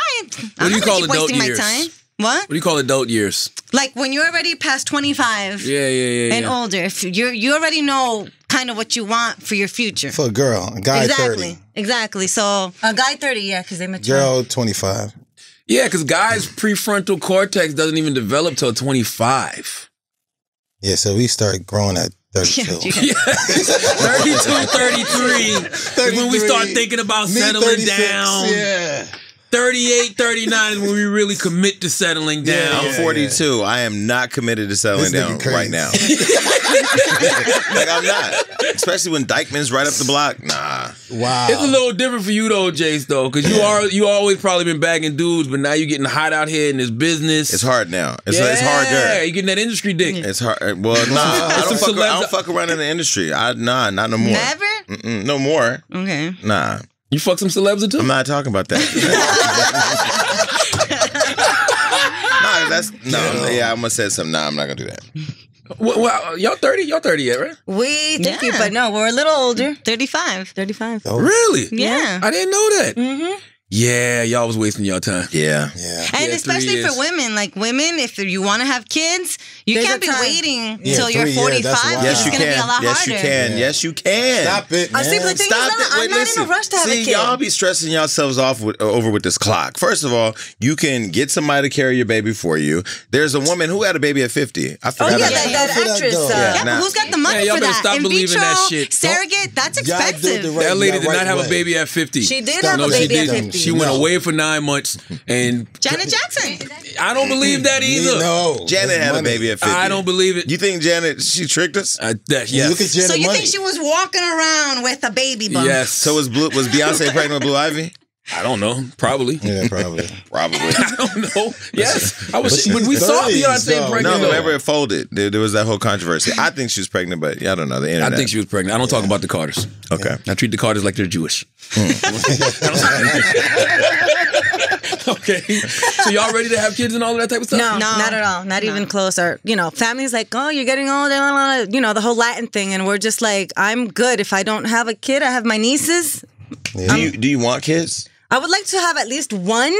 I'm do you not call keep adult wasting years? my time. What? What do you call adult years? Like when you're already past 25 Yeah, yeah, yeah. and yeah. older, if you you already know kind of what you want for your future. For a girl, a guy exactly. 30, Exactly. So A guy thirty, yeah, because they mature. girl 25. Yeah, because guys' prefrontal cortex doesn't even develop till 25. Yeah, so we start growing at 32. Yeah. 32, 33. is when we start thinking about settling down. Yeah. 38, 39 is when we really commit to settling down. I'm 42. I am not committed to settling This down crazy. right now. like I'm not. Especially when Dykeman's right up the block. Nah. Wow. It's a little different for you though, Jace, though, because you are you always probably been bagging dudes, but now you're getting hot out here in this business. It's hard now. It's, yeah, it's harder. you getting that industry dick. It's hard. Uh, well, nah. I don't, Some fuck, I don't fuck around in the industry. I nah, not no more. Never? Mm-mm, no more. Okay. Nah. You fuck some celebs or two? I'm not talking about that. nah, that's no. Yeah, I'm gonna say something. Nah, I'm not gonna do that. Well, well, y'all 30? Y'all 30 yet, right? We thank you, but no, we're a little older. 35. Thirty-five. Oh, Really? Yeah. I didn't know that. Mm-hmm. Yeah, y'all was wasting y'all time. Yeah, yeah. And yeah, especially for women, like women, if you want to have kids, you There's can't be time. waiting until you're 45. Yeah, yes, you can. yes, harder. you can. Yes, you can. Stop it. Man. I see, but the Stop is, not, I'm not listen. in a rush to have see, a kid. y'all be stressing yourselves off with, uh, over with this clock. First of all, you can get somebody to carry your baby for you. There's a woman who had a baby at 50. I forgot. Oh yeah, that, that, that actress. Uh, uh yeah, but who's got the money for that? Stop believing that shit. Surrogate. That's expensive. That lady did not have a baby at 50. She did have a baby at 50. She went away for nine months, and Janet Jackson. I don't believe that either. No. Janet That's had a baby at 50. I don't believe it. You think Janet, she tricked us? I, that, yes. Look at Janet So you money. think she was walking around with a baby bump? yes. So was Blue, was Beyonce pregnant with Blue Ivy? I don't know. Probably. Yeah, probably. Probably. I don't know. Yes. I was. But When we saw 30s Beyonce though. pregnant. No, though. remember it folded. There, there was that whole controversy. I think she was pregnant, but yeah, I don't know. The internet. I think she was pregnant. I don't talk about the Carters. Okay. I treat the Carters like they're Jewish. Hmm. okay. So y'all ready to have kids and all of that type of stuff? No, No. not at all. Not even close. Or you know, families like, oh, you're getting old. blah, blah, blah, You know, the whole Latin thing, and we're just like, I'm good. If I don't have a kid, I have my nieces. Do you do you want kids? I would like to have at least one,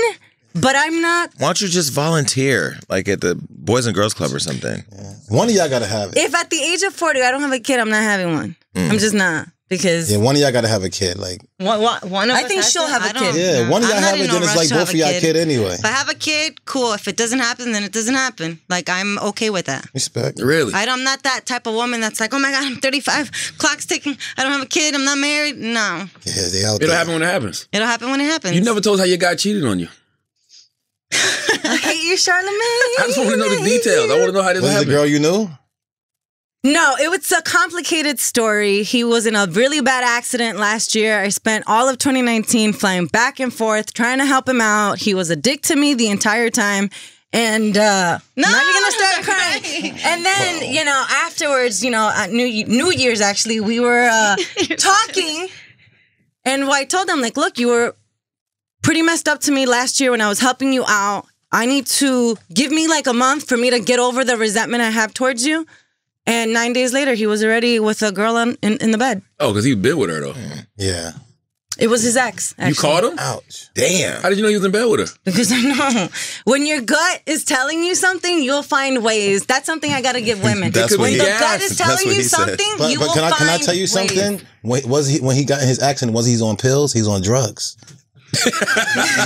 but I'm not. Why don't you just volunteer, like at the Boys and Girls Club or something? One of y'all got to have it. If at the age of 40 I don't have a kid, I'm not having one. Mm. I'm just not. Because Yeah, one of y'all got to have a kid. Like, One, one, one of I think she'll to? have a kid. yeah, know. one of y'all I'm have in it, no then it's like to both have of a y'all kid anyway. If I have a kid, cool. If it doesn't happen, then it doesn't happen. Like I'm okay with that. Respect. Really? I don't, I'm not that type of woman that's like, oh my god, I'm 35, clock's ticking, I don't have a kid, I'm not married. No, Yeah, they out It'll there. happen when it happens. it'll happen when it happens. You never told us how your guy cheated on you. I hate you, Charlamagne. I just want to know the details. I want to know how this Was it the girl you knew? No, it was a complicated story. He was in a really bad accident last year. I spent all of 2019 flying back and forth trying to help him out. He was a dick to me the entire time. And uh No, now you're gonna start crying. And then, you know, afterwards, you know, at New New Year's actually, we were uh talking and I told him, like, look, you were pretty messed up to me last year when I was helping you out. I need to give me like a month for me to get over the resentment I have towards you. And nine days later, he was already with a girl on, in, in the bed. Oh, because he'd been with her though. Mm-hmm. Yeah. It was his ex. You caught him? Ouch. Damn. How did you know he was in bed with her? Because I know when your gut is telling you something, you'll find ways. That's something I got to give women. That's what when he the asked. gut is telling you he said. something, But, you but will can I can I tell you ways. something? When, was he when he got his accident? Was he on pills? He's on drugs.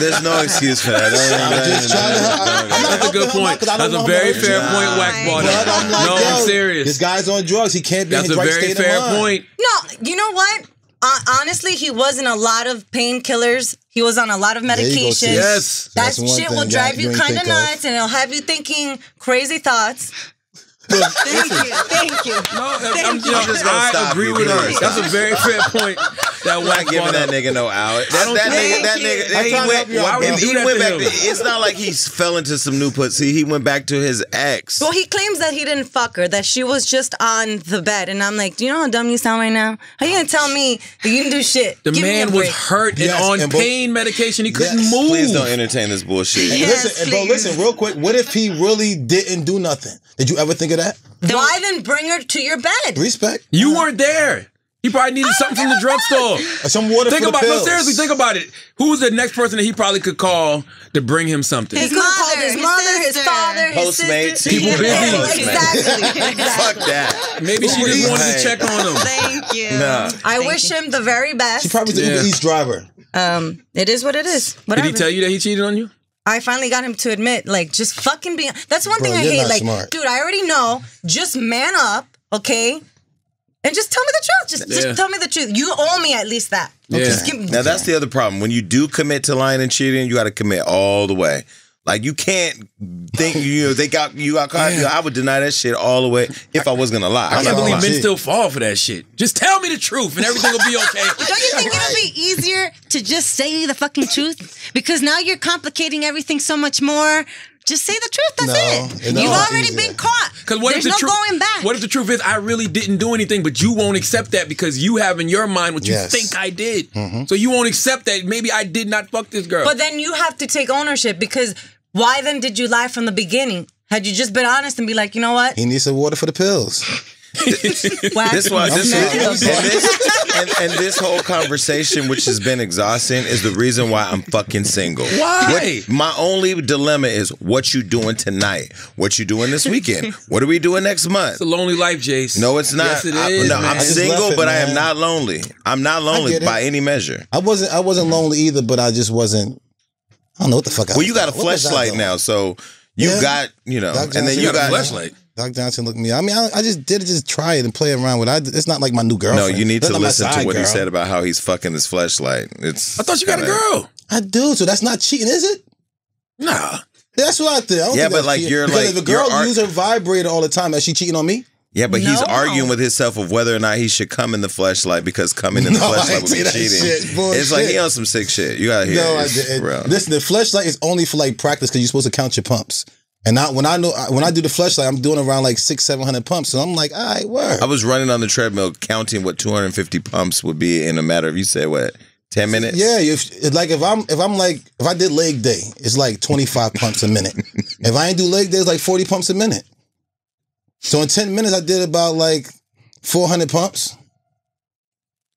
There's no excuse for that. I'm just trying to. I, I'm not That's a good him out point. 'cause I don't That's a very fair point, Wax brought But up. I'm like, No, yo, I'm This guy's on drugs. He can't be That's in a right very state of fair mind. point. No, you know what? Uh, honestly, he was in a lot of painkillers. He was on a lot of you go, medication. Yes. That shit thing will drive you you kind of think of. nuts, and it'll have you thinking crazy thoughts. Thank you, thank you. No, I'm, you know, I'm just gonna I stop agree you. with her. That's a very fair point. That I'm not giving that nigga no out. That, don't that nigga, that nigga, you. I'm he went. help you out, Why would he He do that went to back him? to. It's not like he fell into some new pussy. He went back to his ex. Well, he claims that he didn't fuck her, that she was just on the bed. And I'm like, do you know how dumb you sound right now? How you gonna tell me that you didn't do shit? The Give man was break. hurt and on and both- pain medication. He couldn't Yes. move. Please don't entertain this bullshit. Yes, listen, bro, listen, real quick. What if he really didn't do nothing? Did you ever think of that? Why then bring her to your bed? Respect. You weren't there. He probably needed something from the drugstore. Some water Think for about the no seriously. Think about it. Who was the next person that he probably could call to bring him something? He His could have called his his mother, his sister. father, his Postmates. sister. People busy. exactly. Fuck that. Maybe she just wanted to check on him. Thank you. Nah. I Thank wish you. him the very best. She probably was the Yeah. Uber Eats driver. um, it is what it is. Did he tell you that he cheated on you? I finally got him to admit, like, just fucking be. That's one Bro, thing I hate. Like, smart. dude, I already know. Just man up, okay? And just tell me the truth. Just, Yeah. just tell me the truth. You owe me at least that. Yeah. Just give me. Now that's the other problem. When you do commit to lying and cheating, you got to commit all the way. Like you can't think you know they got you got caught. I would deny that shit all the way if I was gonna lie. I I'm can't believe gonna men still fall for that shit. Just tell me the truth and everything will be okay. Don't you think it'll be easier to just say the fucking truth? Because now you're complicating everything so much more. Just say the truth. That's No, it. it's You've already easier. been caught. Because what There's if the no truth? going back. What if the truth is I really didn't do anything, but you won't accept that because you have in your mind what you Yes. think I did. Mm-hmm. So you won't accept that maybe I did not fuck this girl. But then you have to take ownership because why then did you lie from the beginning? Had you just been honest and be like, you know what? He needs some water for the pills. This why this, smack and, this and, and this whole conversation, which has been exhausting, is the reason why I'm fucking single. Why? What- my only dilemma is what you doing tonight? What you doing this weekend? What are we doing next month? it's a lonely life, Jace. No, it's not. Yes, it I- is, no, man. I'm single, it, but I am not lonely. I'm not lonely by any measure. I wasn't. I wasn't lonely either, but I just wasn't. I don't know what the fuck. I Well, you got a doing. What was I Fleshlight now, so you Yeah. got you know, Doc and then Johnson you You got a got. Fleshlight. Doc Johnson looked at me. I mean, I, I just did it, just try it and play around with. it. I, it's not like my new girl. No, you need That's to not my listen to side what he girl. said about how he's fucking his Fleshlight. It's. I thought you got a kinda- girl. I do, so that's not cheating, is it? Nah. That's what I think. I don't Yeah, think but that's like, cheating. you're because like- if a girl you're ar- uses her vibrator all the time, is she cheating on me? Yeah, but he's No. arguing with himself of whether or not he should come in the Fleshlight because coming in the No, I Fleshlight would be cheating. shit. It's like he on some sick shit. You gotta hear no, I this, didn't. bro. Listen, the Fleshlight is only for like practice because you're supposed to count your pumps. And I, when I know when I do the Fleshlight, I'm doing around like six, seven hundred pumps. So I'm like, all right, word. I was running on the treadmill counting what 250 pumps would be in a matter of you said what 10 minutes. Yeah, if it's like if I'm if I'm like if I did leg day, it's like 25 pumps a minute. if I ain't do leg day, it's like 40 pumps a minute. So in 10 minutes, I did about like 400 pumps,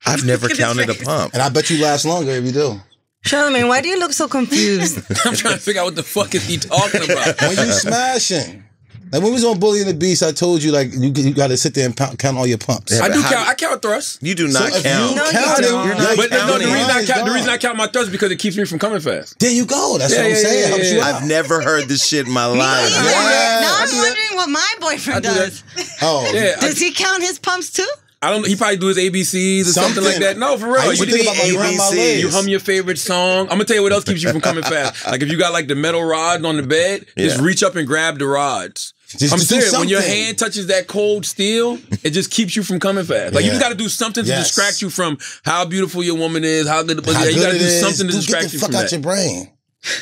I've never counted a pump. and I bet you last longer if you do. Charlamagne, why do you look so confused? I'm trying to figure out what the fuck is he talking about. When you smashing, Like when we was on Bully and the Beast, I told you like you, you got to sit there and count, count all your pumps. Yeah, I do count. do- I count thrusts. You do not if count. you No, count it, don't. you're You're not But no, the reason I count the reason I count my thrusts because it keeps me from coming fast. There you go. That's Yeah, what I'm yeah, saying. yeah, Helps yeah, you yeah. out. I've never heard this shit in my life. Yeah. Yeah, now I I'm wondering what my boyfriend do does. Oh, Yeah, I, Does he count his pumps too? I don't. Know. He probably do his ABCs or something, Something. like that. No, for real. I You think about my grandma ABC. You hum your favorite song. I'm gonna tell you what else keeps you from coming fast. Like if you got like the metal rods on the bed, just reach up and grab the rods. Just- I'm just serious. When your hand touches that cold steel, it just keeps you from coming fast. Like you Yeah. got to do something to Yes. distract you from how beautiful your woman is, how good the pussy. You good got to it do is. something to Dude, distract get the you fuck from out that. your brain.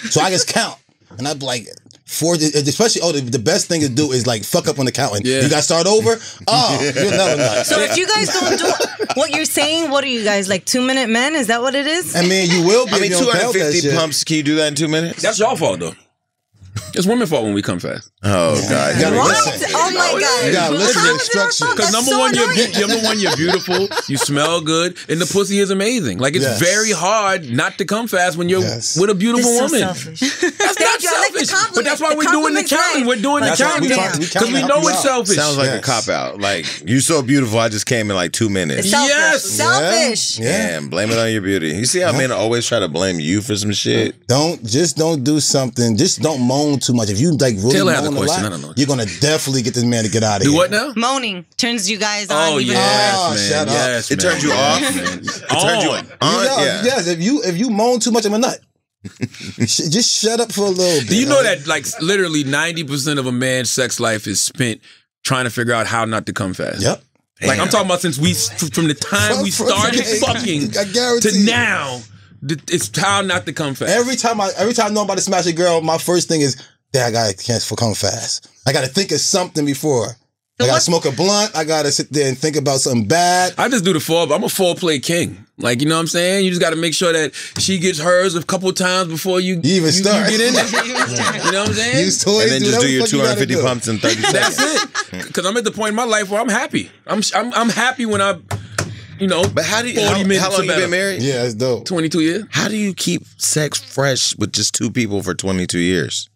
So I just count. And I'd be like, four, especially, oh, the, the best thing to do is like fuck up on the counting. Yeah. You got to start over? Oh, you'll never know. So if you guys don't do what you're saying, what are you guys like two minute men? Is that what it is? I mean, you will be I mean, if you don't count that 250 pumps. Can you do that in two minutes? That's your fault though. It's women's fault when we come fast. Oh God. You gotta What? listen. Oh my god! You gotta listen to How is instructions. Because number so one, you're number one, you're beautiful. You smell good, and the pussy is amazing. Like it's Yes. very hard not to come fast when you're Yes. with a beautiful This is so woman. selfish. That's not you. I like the selfish, but that's why we're doing the compliment's counting. right. We're doing the That's why counting try- we because we know it's selfish. Sounds like a cop out. Like you're so beautiful. I just came in like two minutes. Selfish. Yes. Selfish. Yeah. Damn, blame it on your beauty. You see how men always try to blame you for some shit? Don't just don't do something. Just don't moan too much. If you like really Taylor has a moan a question. lot, I don't know. you're gonna definitely get this man to get out of here. Do here. what now? Moaning turns you guys on. Oh even yes, Oh, man. shut up. Yes, It turns you off? Man. It turned you On. on. You know, yeah. Yes, if you if you moan too much, I'm a nut. Just shut up for a little bit. Do you know huh? that like literally ninety percent of a man's sex life is spent trying to figure out how not to come fast? Yep. Like I'm talking about since we from the time we started fucking I guarantee to you. now, th- it's time not to come fast. Every time I every time I know about to smash a girl, my first thing is, "Dad, I gotta can't come fast. I gotta think of something before. I gotta smoke a blunt. I gotta sit there and think about something bad. I just do the four. I'm a four play king. Like you know what I'm saying. You just got to make sure that she gets hers a couple times before you, You even start. You get in there. you know what I'm saying? Use toys. And then just do your the fuck you gotta 250 do. pumps in 30 seconds. That's seconds. it. Because I'm at the point in my life where I'm happy. I'm I'm, I'm happy when I, you know. But how do you, 40 how, minutes how long or you been married? Yeah, it's dope. 22 years. How do you keep sex fresh with just two people for 22 years?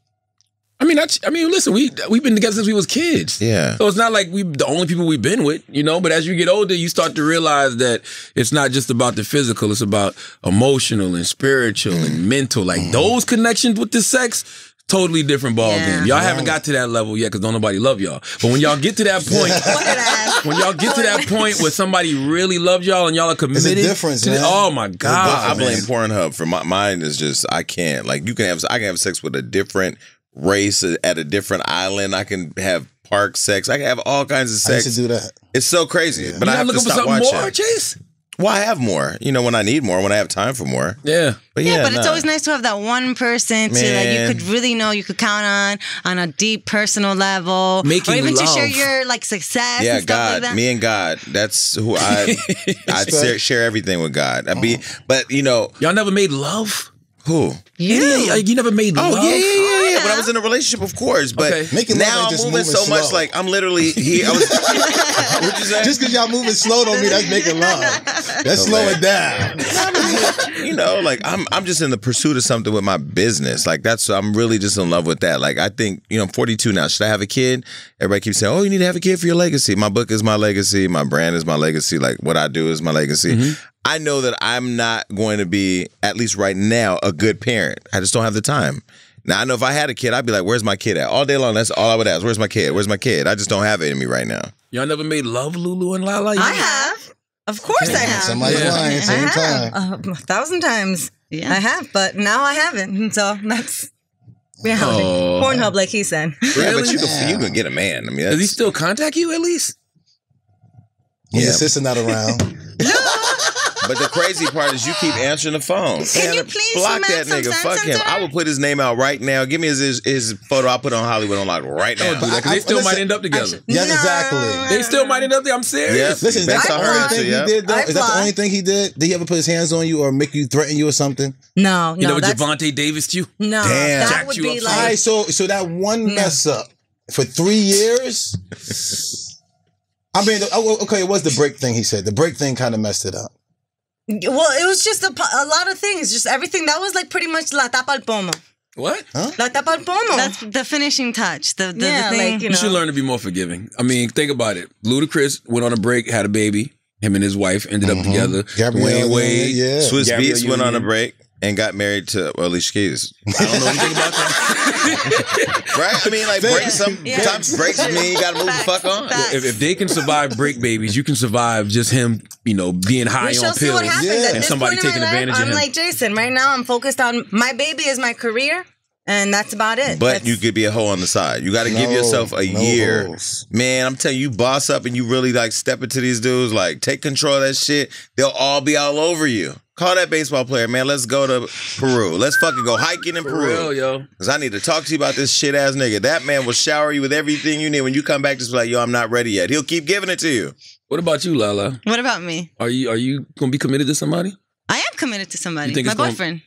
I mean, I, I mean, listen, we we've been together since we was kids. Yeah. So it's not like we the only people we've been with, you know. But as you get older, you start to realize that it's not just about the physical; it's about emotional and spiritual and mm. mental. Like those connections with the sex, totally different ball Yeah. game. Y'all haven't got to that level yet because don't nobody love y'all. But when y'all get to that point, when y'all get to that point where somebody really loves y'all and y'all are committed, difference, to the- man. oh my god! I blame. Pornhub for my mine is just I can't like you can have I can have sex with a different race at a different island. I can have park sex. I can have all kinds of sex. I used sex. to do that. It's so crazy, but You I not have to looking for stop something watching. more, Jace? Well, I have more. You know, when I need more, when I have time for more. Yeah. But yeah, Yeah, but it's always nice to have that one person to like you could really know you could count on on a deep personal level, Making or even to share your like success. Yeah, and stuff God, like that. me and God. That's who I I share, share everything with God. I be, oh. but you know Y'all never made love? who? Yeah, like, you never made Oh love. yeah, yeah, yeah, yeah. But I was in a relationship, of course. But Okay. Making now I'm just moving moving so much. Like I'm literally here. I was. What'd you say? Just because y'all moving slow don't mean that's making love. Let's slow it down. you know, like I'm I'm just in the pursuit of something with my business. Like that's I'm really just in love with that. Like I think, you know, I'm 42 now. Should I have a kid? Everybody keeps saying, "Oh, you need to have a kid for your legacy." My book is my legacy, my brand is my legacy, like what I do is my legacy. Mm-hmm. I know that I'm not going to be at least right now a good parent. I just don't have the time. Now I know if I had a kid, I'd be like, "Where's my kid at?" All day long. That's all I would ask. "Where's my kid? Where's my kid?" I just don't have it in me right now. Y'all never made love, Lulu and Lala? I have. Of course I have. Somebody's Yeah. lying I same time. have uh, a thousand times. Yeah. I have, but now I haven't. So that's reality. Oh. Pornhub, like he said. Yeah, but Really? you can you can get a man. I mean, Does he still contact you at least? When Yeah. your sister not around. But the crazy part is you keep answering the phone. Can you please block that some nigga? sense Fuck him. I will put his name out right now. Give me his his, his photo. I'll put it on Hollywood Unlocked right now. Don't do that I- they still listen, might end up together. Yes, No. exactly. They still might end up there. I'm serious. Yes. Listen, is that the only her, thing too, he did? Though? Is that the only thing he did? Did he ever put his hands on you or make you threaten you or something? No, You no, know what that's Gervonta Davis to you? no. Damn. That Jacked would you be up. All right, so so that one mess up for three years. I mean, oh, oh, okay, it was the break thing. He said the break thing kind of messed it up. well, it was just a, a lot of things, just everything that was like pretty much la tapa al pomo. What? La tapa al pomo. That's the finishing touch. The, the, Yeah, the thing. like, you You should learn to be more forgiving. I mean, think about it. Ludacris went on a break, had a baby. Him and his wife ended up mm-hmm. together. Gabrielle Wayne Union, Wade. yeah. Swizz Gabrielle Beatz went on a break and got married to Alicia Keys. I don't know anything about that. Right? I mean, like break some Yeah. sometimes breaks mean you gotta move the fuck on. If, if they can survive break babies, you can survive just him, you know, being high we on pills. Yeah. And somebody taking life, advantage of I'm him. like Jason. Right now, I'm focused on my baby is my career, and that's about it. But That's- you could be a hoe on the side. You got to give yourself a no year. hoes. Man, I'm telling you, you boss up and you really like step into these dudes, like take control of that shit. They'll all be all over you. Call that baseball player, man. Let's go to Peru. Let's fucking go hiking in For Peru. real, yo. Cause I need to talk to you about this shit ass nigga. That man will shower you with everything you need. When you come back, just be like, yo, I'm not ready yet. He'll keep giving it to you. What about you, Lala? what about me? Are you are you gonna be committed to somebody? I am committed to somebody. My it's gonna- boyfriend.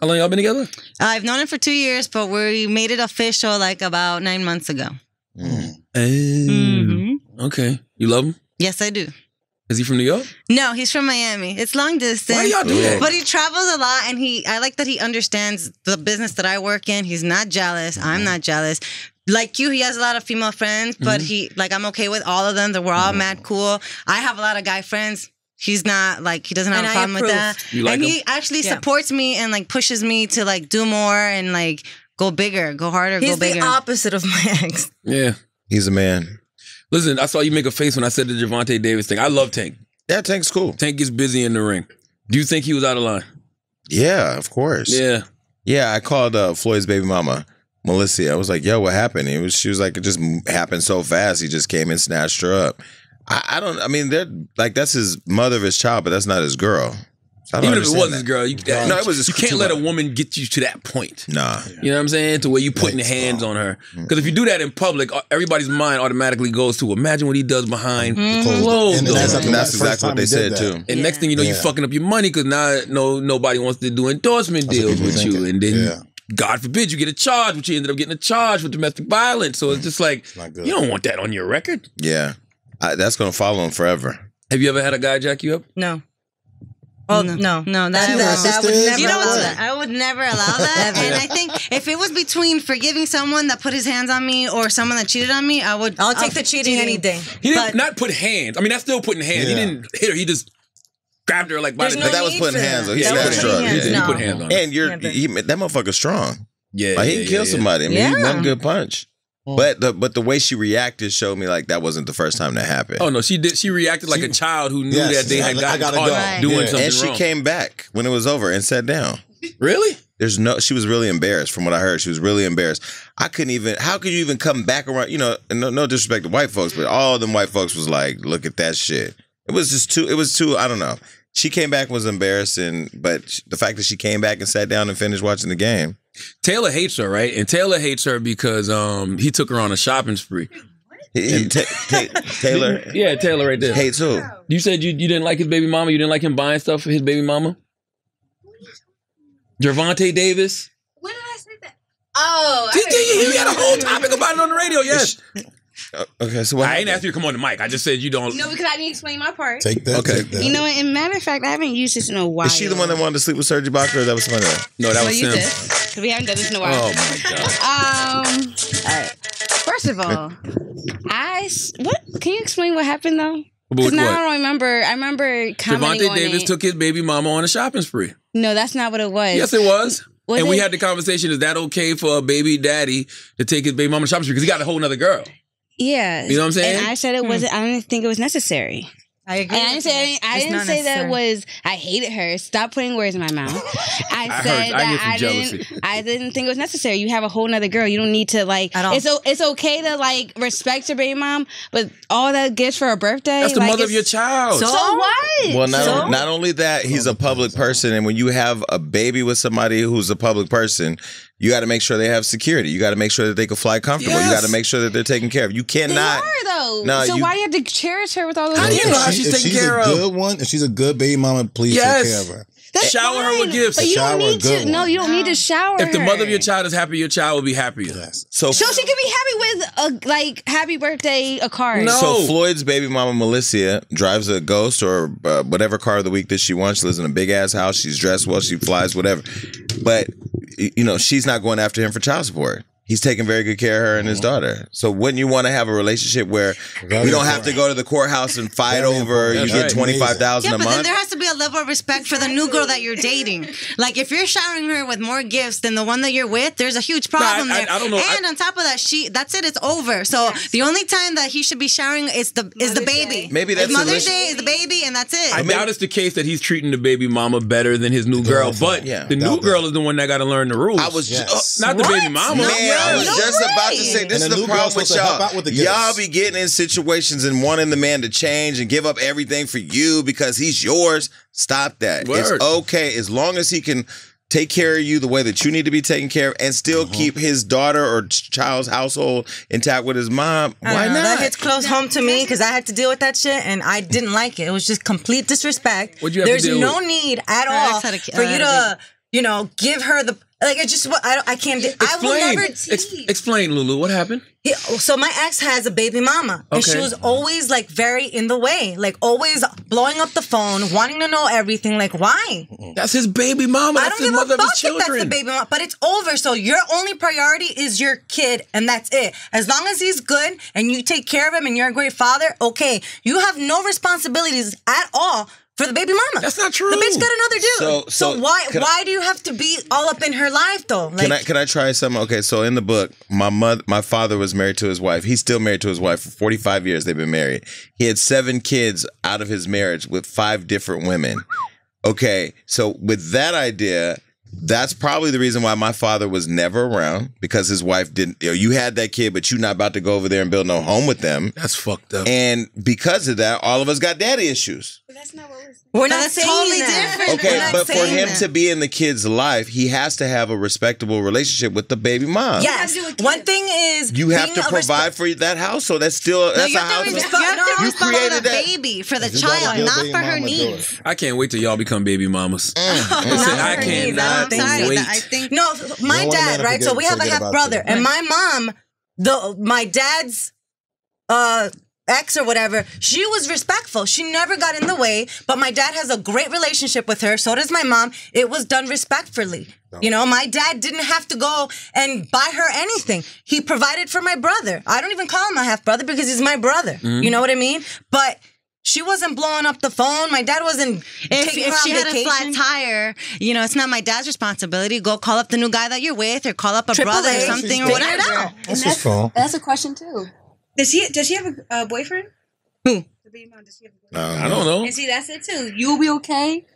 How long y'all been together? I've known him for two years, but we made it official like about nine months ago. Mm. Okay. You love him? Yes, I do. Is he from New York? No, he's from Miami. It's long distance. Why y'all do that? But he travels a lot, and he. I like that he understands the business that I work in. He's not jealous. I'm not jealous. Like you, he has a lot of female friends, but Mm-hmm. he like I'm okay with all of them. That we're all mad cool. I have a lot of guy friends. He's not like he doesn't have And a I problem with that. You like and him? he actually Yeah. supports me and like pushes me to like do more and like go bigger, go harder, he's go bigger. He's the opposite of my ex. Yeah. He's a man. Listen, I saw you make a face when I said the Gervonta Davis thing. I love Tank. Yeah, Tank's cool. Tank gets busy in the ring. Do you think he was out of line? Yeah, of course. Yeah. Yeah, I called uh, Floyd's baby mama, Melissa. I was like, "Yo, what happened?" It was she was like, "It just happened so fast. He just came and snatched her up." I, I don't. I mean, they're like that's his mother of his child, but that's not his girl. So I don't Even if it wasn't that. his girl, you, No, it was you can't let a woman get you to that point. Nah, You know what I'm saying? To where you putting Right. hands on her. Because if you do that in public, uh, everybody's mind automatically goes to imagine what he does behind closed And doors. that's, and that's exactly what they said did too. that. And next thing you know, you're fucking up your money because now no nobody wants to do endorsement That's deals people with you, and then Yeah. God forbid you get a charge, which you ended up getting a charge for domestic violence. So it's just like not good. you don't want that on your record. Yeah, I, that's gonna follow him forever. Have you ever had a guy jack you up? No. Oh no, no, No, that's that, that, that would never. You know allow what? that. I would never allow that. and I think if it was between forgiving someone that put his hands on me or someone that cheated on me, I would. I'll take the cheating any day. He didn't But- not put hands. I mean, that's still putting hands. He didn't hit her. He just grabbed her like by There's the no But that was putting hands on- he That was her putting up. hands, Yeah, he put hands on her. And you're he, that motherfucker's strong. Yeah, Like he yeah, can kill yeah, somebody. I mean, he Yeah. one good punch. Mm. But the but the way she reacted showed me like that wasn't the first time that happened. Oh no, she did. She reacted like a child who knew Yes, that they had I- I gotten gotta caught go. Right. doing Yeah. something and she wrong. came back when it was over and sat down. really? There's no. She was really embarrassed. From what I heard, she was really embarrassed. I couldn't even. How could you even come back around? You know, and no, no disrespect to white folks, but all them white folks was like, "Look at that shit." It was just too. It was too. I don't know. She came back and was embarrassing, but the fact that she came back and sat down and finished watching the game. Taylor hates her, right? And Taylor hates her because um he took her on a shopping spree. He- he- Ta- Ta- Taylor Yeah, Taylor right there. hates who? You said you, you didn't like his baby mama. You didn't like him buying stuff for his baby mama. Gervonta Davis. When did I say that? Oh, Did- did- You had a whole topic about it on the radio. Yes. Uh, Okay, so what? I ain't happened? asked you to come on the mic. I just said you don't. No, because I didn't explain my part. Take that. Okay. Take that. You know, and matter of fact, I haven't used this in a while. Is she the one that wanted to sleep with Serge Ibaka, or that was somebody else? No, that Well, was you him. did. 'Cause We haven't done this in a while. Oh my god. Um. All right. First of all, I what? Can you explain what happened though? But Because with now I don't remember. I remember commenting Gervonta on Davis it. took his baby mama on a shopping spree. no, that's not what it was. Yes, it was. Was and we had the conversation: Is that okay for a baby daddy to take his baby mama shopping spree because he got a whole other girl? Yeah. You know what I'm saying? And I said it hmm. wasn't. I didn't think it was necessary. I agree. And I didn't say I didn't, I didn't say that it was I hated her. Stop putting words in my mouth. I I said heard- I hear that some I didn't I didn't think it was necessary. You have a whole nother girl. You don't need to like At all. it's it's okay to like respect your baby mom, but all that gifts for a birthday. That's the like, mother of your child. So, what? Well, not, So? not only that, he's a public person, and when you have a baby with somebody who's a public person, you got to make sure they have security. You got to make sure that they can fly comfortable. You got to make sure that they're taken care of. You They cannot. are though. No, so you- why do you have to cherish her with all those How do you know how If she- she's if taken she's care a of? good one, if she's a good baby mama, please Yes. take care of her. That's Shower her with gifts. But you Shower don't a need good to. No, you don't need to shower. If the her. mother of your child is happy, your child will be happier. Yes. So, so she could be happy with a like happy birthday a card. No. so Floyd's baby mama Melissa drives a Ghost or uh, whatever car of the week that she wants. She lives in a big ass house. She's dressed well. She flies whatever. But you know, she's not going after him for child support. He's taking very good care of her and his mm-hmm. daughter. So wouldn't you want to have a relationship where Very we don't have to go to the courthouse and fight over you get right. twenty five thousand Yeah, a but then month? there has to be a level of respect for the new girl that you're dating. Like if you're showering her with more gifts than the one that you're with, there's a huge problem I- there. I don't know. And on top of that, she that's it. It's over. So the only time that he should be showering is the is the Mother's baby. Day. Maybe that's It's Mother's a Day is the baby, and that's it. I doubt it's the case that he's treating the baby mama better than his new girl, but Yeah. the new Doubt that. girl is the one that got to learn the rules. I was ju- Yes. not the baby mama. No. Man, I was No just about to say this And is the the new girl's problem with supposed to help y'all. with Y'all be getting in situations and wanting the man to change and give up everything for you because he's yours. Stop that. Word. It's okay as long as he can take care of you the way that you need to be taken care of and still uh-huh. keep his daughter or child's household intact with his mom. Why don't know, not? That hits close home to me because I had to deal with that shit and I didn't like it. It was just complete disrespect. What'd you have to There's deal no with? need at all a for you to, you know, give her the like. It's just I don't- I can't. do- I will Explain. never. Ex- explain, Lulu. What happened? He- so my ex has a baby mama, and she was always like very in the way, like always blowing up the phone, wanting to know everything. Like why? That's his baby mama. I That's don't his give a mother of fuck his if that's the children. baby mama, but it's over. So your only priority is your kid, and that's it. As long as he's good and you take care of him and you're a great father, okay. You have no responsibilities at all for the baby mama. That's not true. The bitch got another dude. So- So, so why can I- why do you have to be all up in her life though? Like, Can I can I try something? Okay, so in the book, my mother, my father was married to his wife. He's still married to his wife for 45 years. They've been married. He had seven kids out of his marriage with five different women. Okay, so with that idea, that's probably the reason why my father was never around because his wife didn't. You, know, you had that kid, but you're not about to go over there and build no home with them. That's fucked up. And because of that, all of us got daddy issues. That's not what we're saying. We're not That's saying totally that. different. Okay, We're not but for him that. to be in the kid's life, he has to have a respectable relationship with the baby mom. Yes. One thing is You have to provide respe- for that household. That's still No, that's you a house. to, you have to You created the that. baby for the If you gotta child, not for her mama, do it. needs. I can't wait till y'all become baby mamas. Mm, Listen, I for her needs, I cannot don't wait. I think No, my don't want a man dad, right? so we have a half brother, and my mom, the my dad's uh ex or whatever, she was respectful. She never got in the way, but my dad has a great relationship with her. So does my mom. It was done respectfully. You know, my dad didn't have to go and buy her anything. He provided for my brother. I don't even call him my half brother because he's my brother. Mm-hmm. You know what I mean? But she wasn't blowing up the phone. My dad wasn't If, taking if her she on had vacation. a flat tire, you know, it's not my dad's responsibility. Go call up the new guy that you're with, or call up a Triple brother or something, or Figure whatever. That's his phone. That's a question too. Does he? Does he have a uh, boyfriend? Who? The baby mom, does he have a boyfriend? I don't know. And see, that's it too. You'll be okay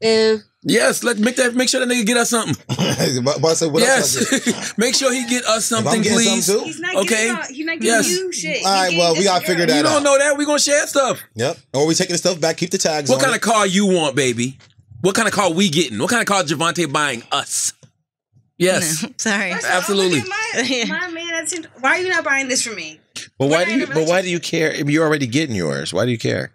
if Yes, let's make that. Make sure that nigga get us something. but, but I said, what else Yes, make sure he get us If I'm something, please. something too? he's not Okay. giving out, he's not giving Yes. you shit. All right, well, we gotta figure girl. that You out. don't know that. We gonna share stuff. Yep. Or we taking the stuff back, keep the tags What on kind it. of car you want, baby? What kind of car we getting? What kind of car Gervonta buying us? Yes. Sorry. First all, Absolutely. My, my man, that's in, why are you not buying this for me? But why do you? But why do you care? I You're already getting yours. Why do you care?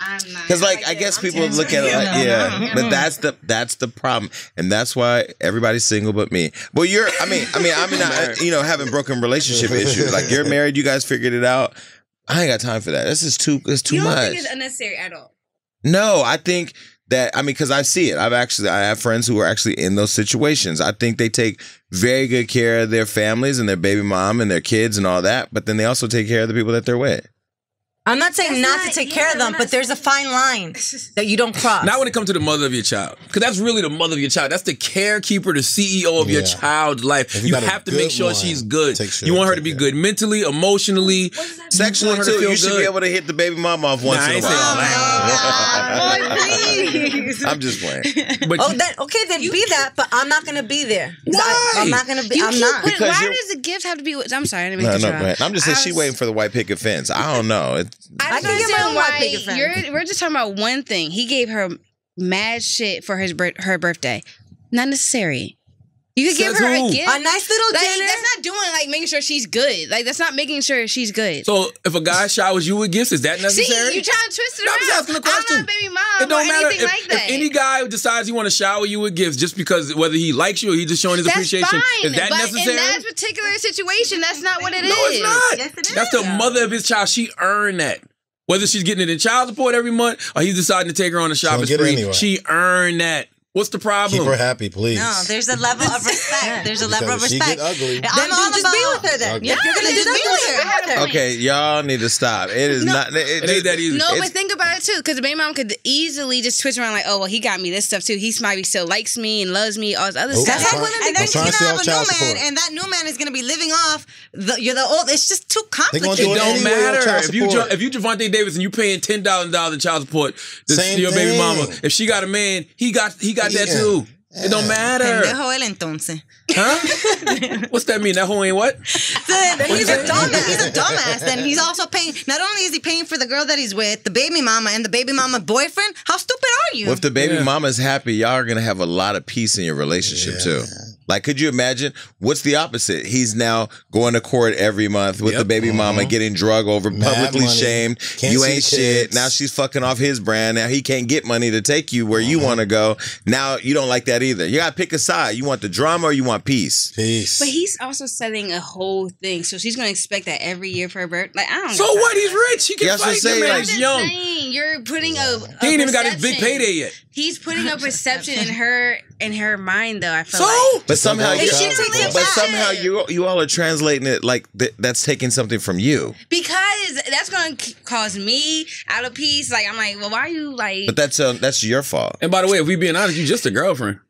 I'm not. Because like I that. guess I'm people look at it like No, yeah, no, but no. that's the that's the problem, and that's why everybody's single but me. Well, you're I mean I mean I mean I, you know having broken relationship issues like you're married, you guys figured it out. I ain't got time for that. This is too it's too You don't much. think it's unnecessary at all? No, I think that I mean because I see it. I've actually I have friends who are actually in those situations. I think they take very good care of their families and their baby mom and their kids and all that, but then they also take care of the people that they're with. I'm not saying not, not- to take yeah, care of them, but there's a fine line that you don't cross. Not when it comes to the mother of your child, because that's really the mother of your child. That's the carekeeper, the CEO of your child's life. You You have to make sure one, she's good. sure- You want her to be care. good mentally, emotionally. Sexually want her to too, you should good. be able to hit the baby mom off once Nah, I in a ain't saying all while. that. Oh, please. I'm just playing. But Oh, you- then okay, then be that, but I'm not gonna be there. Why? I, am not gonna be. You I'm not. putting- why does the gift have to be? I'm sorry, I didn't mean No, to no, interrupt. go ahead. I'm just saying I she waiting for the white picket fence. I don't know. It, I, I can can get my understand own white why picket fence. you're. We're just talking about one thing. He gave her mad shit for his her birthday. Not necessary. You could give Says her who? a gift. a nice little like, dinner. that's not doing like making sure she's good. Like that's not making sure she's good. so if a guy showers you with gifts, is that necessary? See, necessary? you trying to twist it No, around. I'm just asking a question. I'm not a baby mom it don't or matter anything if, like that. if any guy decides he want to shower you with gifts just because whether he likes you or he just showing his that's appreciation. fine, is that but necessary? in that particular situation, that's not what it is. no, it's not. Yes, it That's is. the mother of his child. She earned that. Whether she's getting it in child support every month or he's deciding to take her on a shopping get it spree, anyway. she earned that. What's the problem? Keep her happy, please. No, there's a level of respect. There's a level of Because she respect. get ugly. I'm Then all just about, be with her then. Okay. Yeah, you're gonna do just be that, with her. just be with her. Okay, y'all need to stop. It is not. It, It ain't that easy. No, It's- but think about it too, because the baby mom could easily just twist around like, oh well, he got me this stuff too. He maybe still likes me and loves me, all this other Oh, stuff. I'm That's like women, and I'm then she's gonna have a new man, support. and that new man is gonna be living off. The, you're the old. It's just too complicated. do It don't matter if you support. jo- if you Gervonta Davis and you paying ten thousand dollars in child support to, Same your baby mama. If she got a man, he got he got that Yeah. too. It don't matter, Pendejo él entonces. huh? What's that mean? That hoe ain't what? Then he's a dumbass. He's a dumbass. Then he's also paying. Not only is he paying for the girl that he's with, the baby mama, and the baby mama boyfriend. How stupid are you? Well, if the baby Yeah. mama's happy, y'all are gonna have a lot of peace in your relationship too. Like, could you imagine? What's the opposite? He's now going to court every month with Yep. the baby mama, getting drug over, Mm-hmm. Mad publicly money. shamed. Can't you ain't shit. kids. Now she's fucking off his brand. Now he can't get money to take you where you Uh-huh. want to go. Now you don't like that either. You gotta pick a side. You want the drama or you want peace. Peace. But he's also setting a whole thing, so she's gonna expect that every year for her birthday. Like I don't. Know. So what? He's rich. He can Yeah, fight. gonna say, Your like, man's I'm young. just saying, you're putting a. He ain't even got his big payday yet. He's putting a perception in her in her mind, though. I feel So like. But somehow, you, she taking but somehow you you all are translating it like th- that's taking something from you. Because that's gonna c- cause me out of peace. Like I'm like, well, why are you like? But that's uh, that's your fault. And by the way, if we being honest, you just a girlfriend.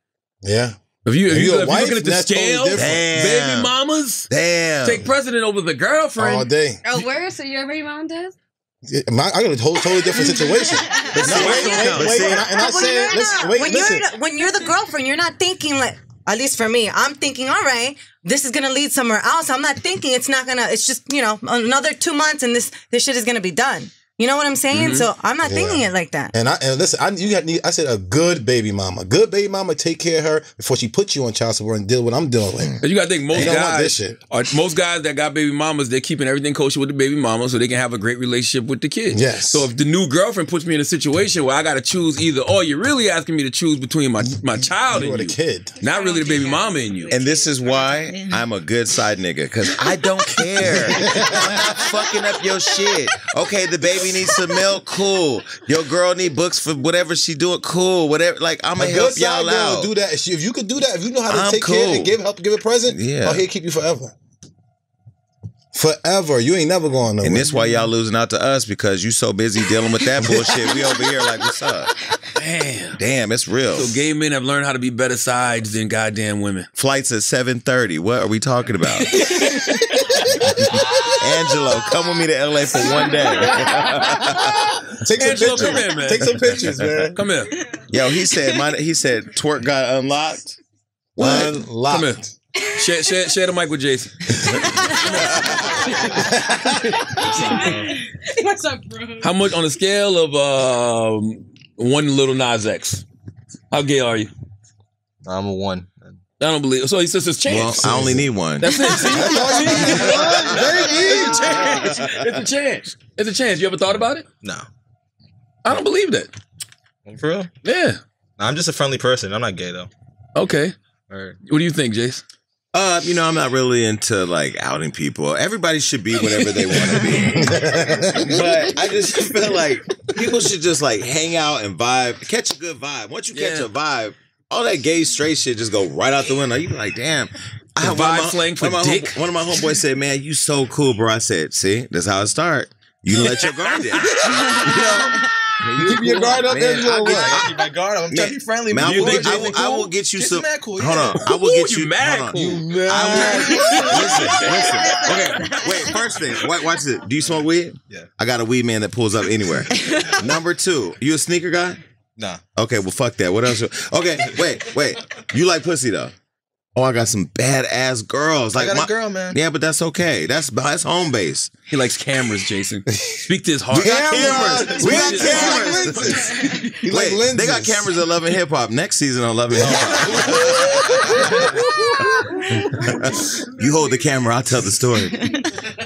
yeah. If you if, If you, you a if wife, looking at the that's totally scale, different. Damn. baby mamas Damn. take precedent over the girlfriend. All day. oh, where? So your baby mom does? My, I got a whole totally different situation. But no, wait, wait, see- wait, and I, and I said, listen, wait, when listen. you're the- when you're the girlfriend, you're not thinking like. At least for me, I'm thinking, all right, this is gonna lead somewhere else. I'm not thinking it's not gonna. It's just you know another two months and this this shit is gonna be done. You know what I'm saying? Mm-hmm. So I'm not thinking it like that. And I and listen, I you got I said a good baby mama. Good baby mama take care of her before she puts you on child support and deal with what I'm dealing with. And you gotta think most They don't want guys this shit. are most guys that got baby mamas, they're keeping everything kosher with the baby mama so they can have a great relationship with the kids. Yes. So if the new girlfriend puts me in a situation where I gotta choose either or you're really asking me to choose between my my child You and were you. the kid. Not really the baby mama and you. And this is why I'm a good side nigga, because I don't care. I'm not fucking up your shit. Okay, the baby needs some milk, cool. Your girl need books for whatever she doing, cool. Whatever, like I'm A gonna help y'all out. do that. If you could do that, if you know how to I'm take care cool. and give help, give a present, Yeah. oh, he'll keep you forever. Forever. You ain't never going nowhere. And this why y'all losing out to us because you so busy dealing with that bullshit. We over here like, what's up? Damn. Damn, it's real. So gay men have learned how to be better sides than goddamn women. Flights at 7:30. What are we talking about? Angelo, come with me to LA for one day. Take some Angelo, pictures. come here, man. Take some pictures, man. Come here. Yo, he said my, he said twerk got unlocked. What? Unlocked. Come here. Share, share, share the mic with Jason. What's up, bro? How much on a scale of um, one Lil Nas X? How gay are you? I'm a one. I don't believe. So he says it's chance. Well. I only need one. That's it. See? That's you need. Very It's a chance. It's a chance. It's a chance. You ever thought about it? No. I don't believe that. For real? Yeah. I'm just a friendly person. I'm not gay though. Okay. Or What do you think, Jace? Uh, you know, I'm not really into like outing people. Everybody should be whatever they want to be. but I just feel like people should just like hang out and vibe, catch a good vibe. Once you catch a vibe, all that gay straight shit just go right out the window. You be like, damn. I The one of my- vibe slang for one of my dick? home- one of my homeboys said, "Man, you so cool, bro." I said, "See, that's how it start. You let your guard down. you know, man, you Keep your guard up, Man, Angelo, I what? I keep my guard up. I'm trying to be friendly. Man, I you. will, think I, Jason will, I will get you Jason's some. mad cool, Hold on, I will Ooh, get you you. mad hold on. cool. You I will, listen, listen. Okay, wait. First thing, wait, watch this. Do you smoke weed? Yeah. I got a weed man that pulls up anywhere. Number two, you a sneaker guy? Nah. Okay, well, fuck that. What else? Okay, wait, wait. You like pussy though? Oh, I got some badass girls. Like I got my, a girl, man. Yeah, but that's okay. That's that's home base. He likes cameras, Jason. Speak to his heart. We got Cameras. cameras. We got He like cameras. lenses. He like Wait, lenses. they got cameras at Love and Hip Hop. Next season on Love and Hip Hop. you hold the camera, I'll tell the story.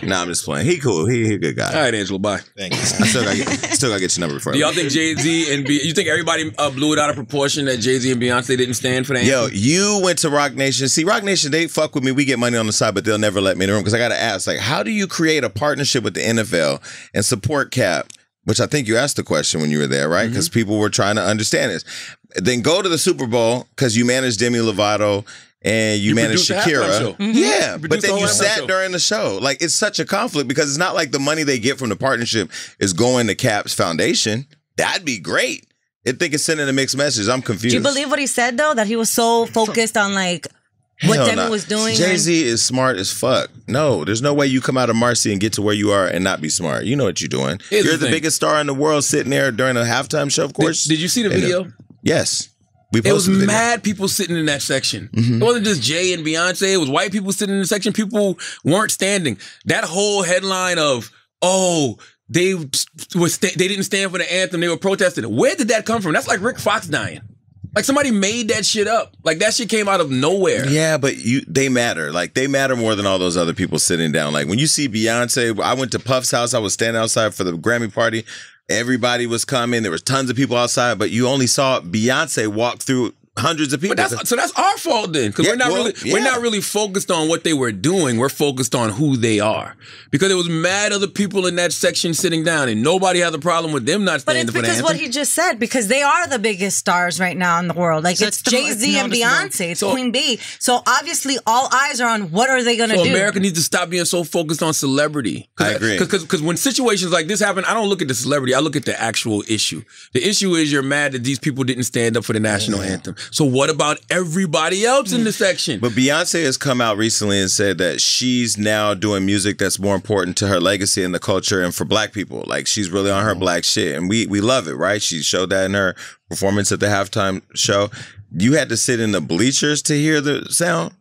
Nah, I'm just playing. He cool. He, he a good guy. All right, Angelo, bye. Thank you. I still gotta get, still gotta get your number before. I Do y'all leave. think Jay Z and B? You think everybody uh, blew it out of proportion that Jay Z and Beyonce didn't stand for the Yo, you went to Roc Nation. See, Roc Nation, they fuck with me. We get money on the side, but they'll never let me in the room because I got to ask, like, how do you create a partnership with the NFL and support Kap which I think you asked the question when you were there, Mm-hmm. right? Because people were trying to understand this. Then go to the Super Bowl because you managed Demi Lovato and you, You managed produced the halftime Shakira. show. Mhm. Yeah, You but then you sat show. during the show. Like it's such a conflict because it's not like the money they get from the partnership is going to Kap's foundation. That'd be great. I think it's sending a mixed message. I'm confused. Do you believe what he said though? That he was so focused on like what Hell Demi nah. was doing. Jay Z is smart as fuck. No, there's no way you come out of Marcy and get to where you are and not be smart. You know what you're doing. Here's you're the the, biggest star in the world sitting there during a halftime show, of course. Did, did you see the And, uh, video? Yes. It was mad people sitting in that section. Mhm. It wasn't just Jay and Beyonce. It was white people sitting in the section. People weren't standing. That whole headline of oh they was sta- they didn't stand for the anthem. They were protesting. Where did that come from? That's like Rick Fox dying. Like somebody made that shit up. Like that shit came out of nowhere. Yeah, but you they matter. Like they matter more than all those other people sitting down. Like when you see Beyonce, I went to Puff's house. I was standing outside for the Grammy party. Everybody was coming. There was tons of people outside, but you only saw Beyonce walk through hundreds of people. But that's so that's our fault then, because Yeah, we're not well, really we're not really focused on what they were doing. We're focused on who they are, because there was mad other people in that section sitting down, and nobody had a problem with them not But standing it's for the because anthem. what he just said, because they are the biggest stars right now in the world. Like So it's, it's Jay Z it's and. Beyonce, it's Queen B. So obviously, all eyes are on what are they going to So do. America needs to stop being so focused on celebrity. I agree. Because when situations like this happen, I don't look at the celebrity. I look at the actual issue. The issue is you're mad that these people didn't stand up for the national anthem. So what about everybody else in the mm. section? But Beyonce has come out recently and said that she's now doing music that's more important to her legacy and the culture and for black people. Like she's really on her mm. black shit. And we we love it, right? She showed that in her performance at the halftime show. You had to sit in the bleachers to hear the sound.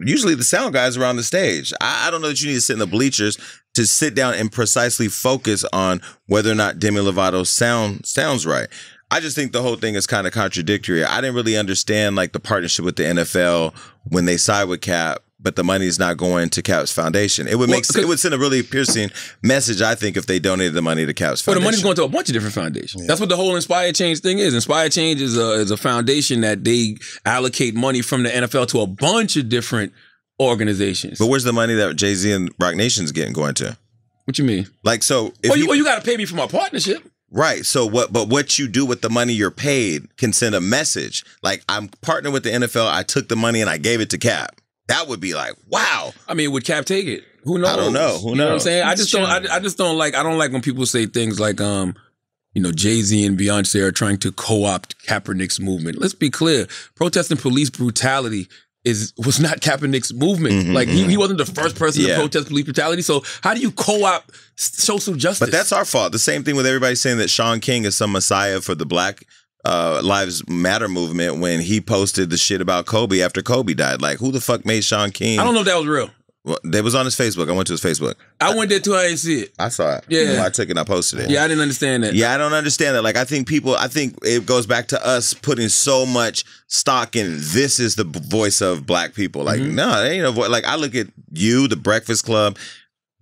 Usually the sound guys are on the stage. I, I don't know that you need to sit in the bleachers to sit down and precisely focus on whether or not Demi Lovato's sound sounds right. I just think the whole thing is kind of contradictory. I didn't really understand like the partnership with the NFL when they side with Kap, but the money is not going to Kap's foundation. It would Well, it would send a really piercing message, I think, if they donated the money to Kap's Well, the money's going to a bunch of different foundations. That's what the whole Inspire Change thing is. Inspire Change is a is a foundation that they allocate money from the NFL to a bunch of different organizations. But where's the money that Jay Z and Roc Nation's getting going to? What you mean? Like so, if oh, you, well, you got to pay me for my partnership. Right. So what but what you do with the money you're paid can send a message. Like I'm partnering with the NFL, I took the money and I gave it to Kap. That would be like, wow. I mean, would Kap take it? Who knows? I don't know. Who You know what I'm saying? I just don't. I, I just don't like. I don't like when people say things like, um, you know, Jay Z and Beyonce are trying to co-opt Kaepernick's movement. Let's be clear: protesting police brutality is was not Kaepernick's movement. Mhm, like he, he wasn't the first person Yeah. to protest police brutality. So how do you co-op social justice? But that's our fault. The same thing with everybody saying that Shaun King is some messiah for the Black uh, Lives Matter movement when he posted the shit about Kobe after Kobe died. Like, who the fuck made Shaun King? I don't know if that was real. Well, that was on his Facebook. I went to his Facebook. I went there too. I didn't see it. I saw it. Yeah. I took it and I posted it. Yeah, I didn't understand that. Yeah, I don't understand that. Like, I think people, I think it goes back to us putting so much stock in this is the voice of black people. Like, Mm-hmm. no, it ain't a voice. Like, I look at you, The Breakfast Club.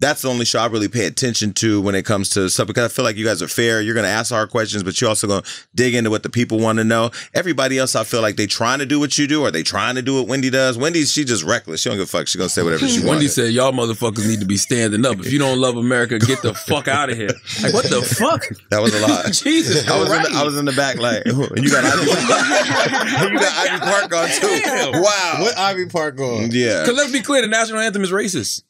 That's the only show I really pay attention to when it comes to stuff because I feel like you guys are fair. You're going to ask hard questions, but you're also going to dig into what the people want to know. Everybody else, I feel like they trying to do what you do or they trying to do what Wendy does. Wendy, she just reckless. She don't give a fuck. She going to say whatever she wants. Wendy wants. said, "Y'all motherfuckers need to be standing up. If you don't love America, get the fuck out of here." Like, what the fuck? That was a lot. Jesus I was, in the, I was in the back like, you got Ivy, you got Ivy Park on too. Wow. What Ivy Park on? Yeah. Because let's be clear, the national anthem is racist.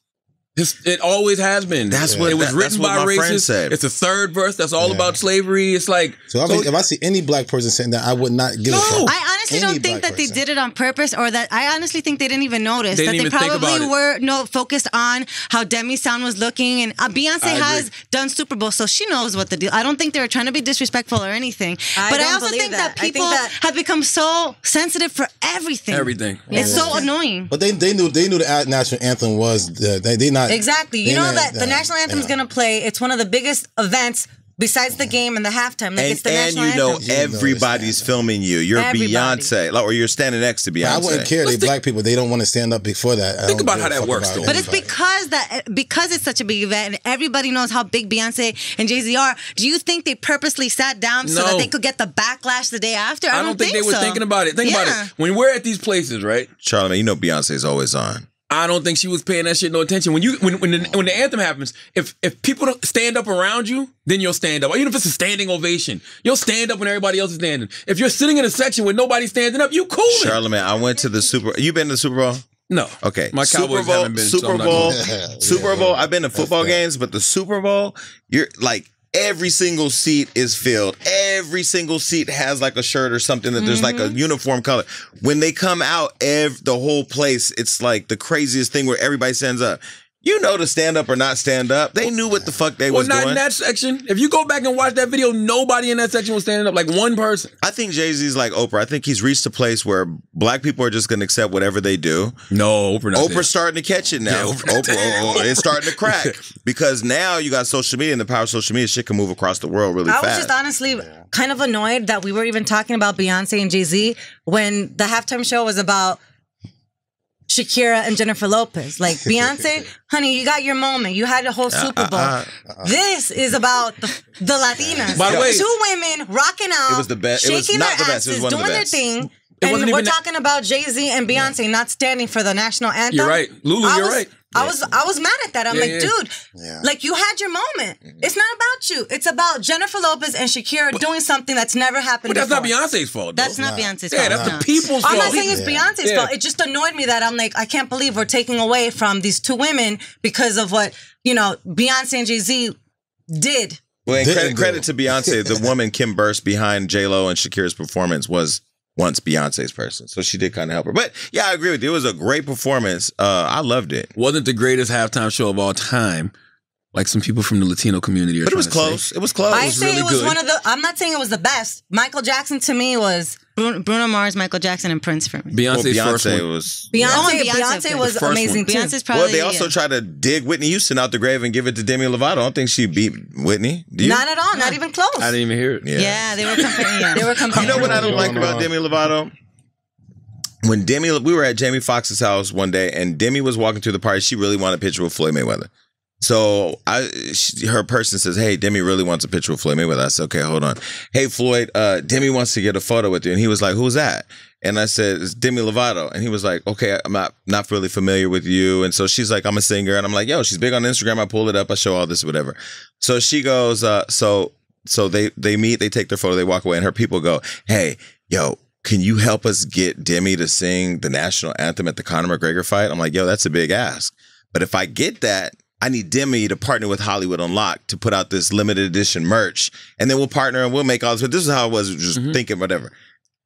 It's, it always has been. That's what- it was that- written that's what by my friend racists. said. It's a third verse that's all Yeah. about slavery. It's like So, if, I, if I see any black person saying that, I would not give a fuck. I honestly Any don't think black that they did it on purpose, or that I honestly think they didn't even notice They that didn't they even think about probably it. were no focused on how Demi's sound was looking. And uh, Beyonce I agree. has done Super Bowl, so she knows what the deal. I don't think they were trying to be disrespectful or anything. I but I don't also think that. that I think people that- have become so sensitive for everything. everything. It's so annoying. But they they knew they knew the national anthem was the, they they not Exactly. You know not- that the national anthem is going to play. It's one of the biggest events besides the game and the halftime. Like And, it's the and national you know anthem. everybody's filming you. You're Everybody. Beyonce, like, or you're standing next to Beyonce. I wouldn't care. They black people. They don't want to stand up before that. I Think about how that works, though. But it's because that because it's such a big event and everybody knows how big Beyonce and Jay Z are. Do you think they purposely sat down so that they could get the backlash the day after? I, I don't think, they were thinking about it. Think Yeah. about it. When we're at these places, right? Charlamagne, you know Beyonce's always on. I don't think she was paying that shit no attention. When you when when the, when the anthem happens, if if people don't stand up around you, then you'll stand up. Even if it's a standing ovation, you'll stand up when everybody else is standing. If you're sitting in a section where nobody's standing up, you cool. Charlamagne, I went to the Super. You been to the Super Bowl? No. Okay. My Super Cowboys Bowl. haven't been, so Super I'm not Bowl. going. Super Bowl. I've been to football games, but the Super Bowl, you're like every single seat is filled. Every single seat has like a shirt or something that there's like a Mm-hmm. uniform color. When they come out, ev- the whole place, it's like the craziest thing where everybody stands up. You know to stand up or not stand up. They knew what the fuck they Well, was not doing. in that section. If you go back and watch that video, nobody in that section was standing up. Like one person. I think Jay Z's like Oprah. I think he's reached a place where black people are just going to accept whatever they do. No, Oprah. Not Oprah's there. starting to catch it now. Yeah, Oprah, Oprah- oh, oh, oh it's starting to crack because now you got social media and the power of social media. Shit can move across the world really I was just honestly kind of annoyed that we were even talking about Beyonce and Jay Z when the halftime show was about Shakira and Jennifer Lopez. Like Beyonce, honey, you got your moment. You had a whole uh, uh, Super Bowl. Uh, uh, This is about the, the Latinas. By the way- two women rocking out. It was the best- it was shaking not their the best. It was asses, one of the doing best. their thing. It and we're talking about Jay Z and Beyonce not standing for the national anthem. You're right. Lulu, I you're was- right. I was I was mad at that. I'm Yeah, like, yeah. dude, Yeah. like you had your moment. Mm-hmm. It's not about you. It's about Jennifer Lopez and Shakira doing something that's never happened. But that's not. Beyonce's fault. Though. That's not Beyonce's yeah, fault. that's no. the people's fault. I'm not saying it's Beyonce's Yeah. fault. It just annoyed me that I'm like, I can't believe we're taking away from these two women because of what you know Beyonce and Jay Z did. well, and credit, credit to Beyonce. The woman Kim Burse behind J Lo and Shakira's performance was once Beyonce's person, so she did kind of help her. But yeah, I agree with you. It was a great performance. Uh, I loved it. Wasn't the greatest halftime show of all time, like some people from the Latino community are But it was trying to say. close. It was close. I was say really it was good. one of the. I'm not saying it was the best. Michael Jackson to me was Bruno, Bruno Mars, Michael Jackson, and Prince for me. well, Beyonce's first Beyonce one. was. Beyonce. Beyonce, Beyonce, was amazing one. too. Beyonce's probably. Well, they also yeah. tried to dig Whitney Houston out the grave and give it to Demi Lovato. I don't think she beat Whitney. Do you? Not at all. Not even close. I didn't even hear it. Yeah. Yeah, they were comparing. Yeah. They were comparing. You know what I don't like about? Demi Lovato? When Demi, we were at Jamie Foxx's house one day, and Demi was walking through the party. She really wanted a picture with Floyd Mayweather. So I, she, her person says, "Hey, Demi really wants a picture with Floyd Mayweather." I said, "Okay, hold on. Hey, Floyd, uh, Demi wants to get a photo with you." And he was like, "Who's that?" And I said, "It's Demi Lovato." And he was like, "Okay, I'm not not really familiar with you." And so she's like, "I'm a singer," and I'm like, "Yo, she's big on Instagram. I pull it up. I show all this, whatever." So she goes, uh, "So so they they meet, they take their photo, they walk away, and her people go, "Hey, yo." Can you help us get Demi to sing the national anthem at the Conor McGregor fight? I'm like, yo, that's a big ask. But if I get that, I need Demi to partner with Hollywood Unlocked to put out this limited edition merch, and then we'll partner and we'll make all this. But this is how I was just mm-hmm. thinking, whatever.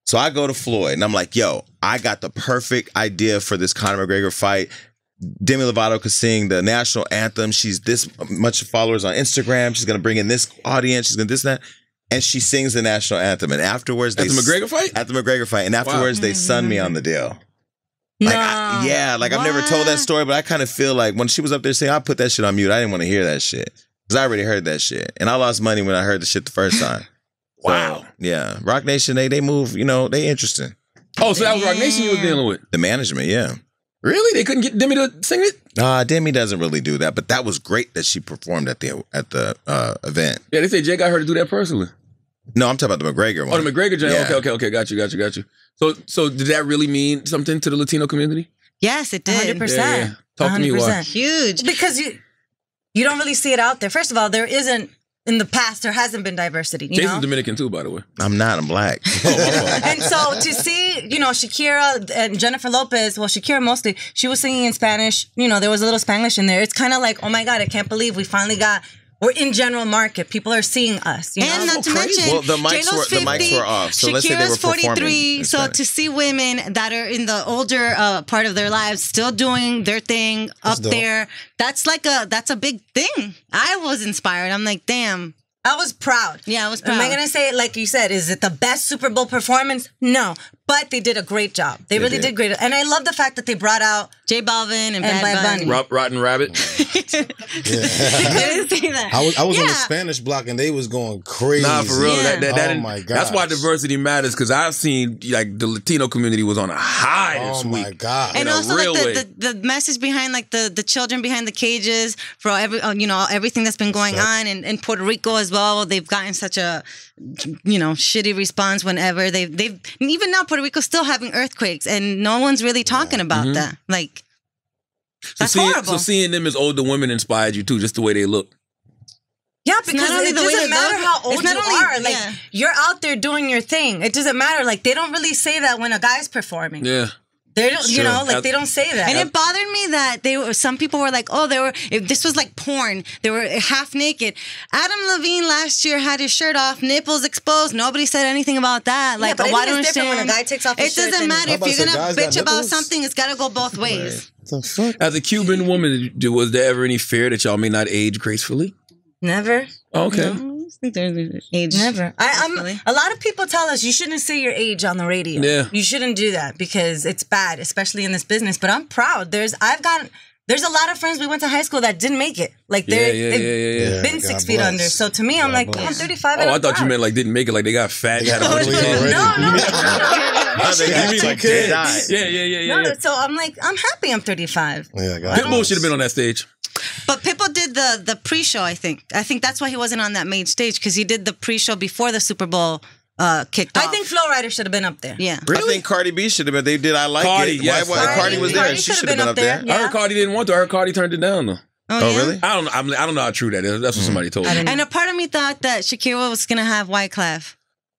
So I go to Floyd and I'm like, yo, I got the perfect idea for this Conor McGregor fight. Demi Lovato could sing the national anthem. She's this much followers on Instagram. She's gonna bring in this audience. She's gonna this and that. And she sings the national anthem. And afterwards, At they the McGregor fight? At the McGregor fight. And afterwards, they sun me on mm-hmm. the deal. No. Like, I- yeah, like I've never told that story, but I kind of feel like when she was up there saying, I put that shit on mute, I didn't want to hear that shit. Because I already heard that shit. And I lost money when I heard the shit the first time. Wow. So, yeah. Roc Nation, they they move, you know, they interesting. Oh, so that was Roc Nation you were dealing with. The management, yeah. Really? They couldn't get Demi to sing it? Uh, Demi doesn't really do that, but that was great that she performed at the at the uh, event. Yeah, they say Jay got her to do that personally. No, I'm talking about the McGregor one. Oh, the McGregor Jay. Yeah. Okay, okay, okay. Got you, got you, got you. So, so did that really mean something to the Latino community? Yes, it did. 100%. Yeah, yeah. Talk to me why. 100%. Huge. because you you don't really see it out there. First of all, there isn't in the past. There hasn't been diversity. You Jason's know. Dominican too, by the way. I'm not. I'm black. Oh, and so to see, you know, Shakira and Jennifer Lopez, well, Shakira mostly, she was singing in Spanish. You know, there was a little Spanish in there. It's kind of like, oh my God, I can't believe we finally got, we're in general market. People are seeing us. You know? And not to mention, Well, the mics J-Lo's were- the mics were off, so let's say they Shakira's were performing 43. So Spanish. to see women that are in the older uh, part of their lives still doing their thing up dope. there, that's like a that's a big thing. I was inspired. I'm like, damn. I was proud. Yeah, I was proud. Am I going to say it like you said? Is it the best Super Bowl performance? No. But they did a great job. They, really did. did. great. And I love the fact that they brought out J Balvin and, And Bad Bad Bunny. Bunny. Rob, Rotten Rabbit. I didn't say that. I was I was on the Yeah. Spanish block and they was going crazy. Nah, for real. That, that, that oh my god. That's why diversity matters because I've seen like the Latino community was on a high this Oh my god. and in a also real like way. the, the, the message behind like the the children behind the cages for every uh, you know everything that's been going on in, in Puerto Rico as well. They've gotten such a you know shitty response whenever they've they've even now Puerto Rico's still having earthquakes and no one's really talking about Mm-hmm. that. Like So That's seeing, horrible. So seeing them as older women inspired you too, just the way they look. Yeah, because not only it the doesn't they matter how old you only- are. Like yeah. you're out there doing your thing. It doesn't matter. Like they don't really say that when a guy's performing. Yeah. They don't. You know, like they don't say that. And it bothered me that they were. Some people were like, "Oh, they were. If this was like porn, they were half naked." Adam Levine last year had his shirt off, nipples exposed. Nobody said anything about that. Like, but oh, I why think don't it's different when a understand? guy takes off his It doesn't matter if you're gonna bitch about something. It's got to go both ways. The fuck? As a Cuban woman, do- was there ever any fear that y'all may not age gracefully? Never. Okay. Age. Never. I, I'm. A lot of people tell us you shouldn't say your age on the radio. Yeah. You shouldn't do that because it's bad, especially in this business. But I'm proud. There's. I've got. There's a lot of friends we went to high school that didn't make it. Like they're yeah, they've yeah, yeah, yeah. been Yeah, six God feet under. So to me, I'm like, I'm 35. Oh, and I I'm thought you meant like didn't make it, like they got fat. Had a got bunch of kids. already. No, no, They got two like kids. Yeah, yeah, yeah, yeah. no. yeah. So I'm like, I'm happy. I'm 35. Yeah, God Pitbull should have been on that stage. But Pitbull did the the pre-show. I think. I think that's why he wasn't on that main stage because he did the pre-show before the Super Bowl uh, kicked off. I think Flo Rida should have been up there. Yeah. I think Cardi B should have been. They did. I like Cardi, it. yes. Why, why, Cardi- Cardi was there. Cardi she should've should have been up there. Yeah. I heard Cardi didn't want to. I heard Cardi turned it down though. Oh, yeah? really? I don't. I'm, I don't know how true that is. That's what somebody told me. And a part of me thought that Shakira was gonna have Wyclef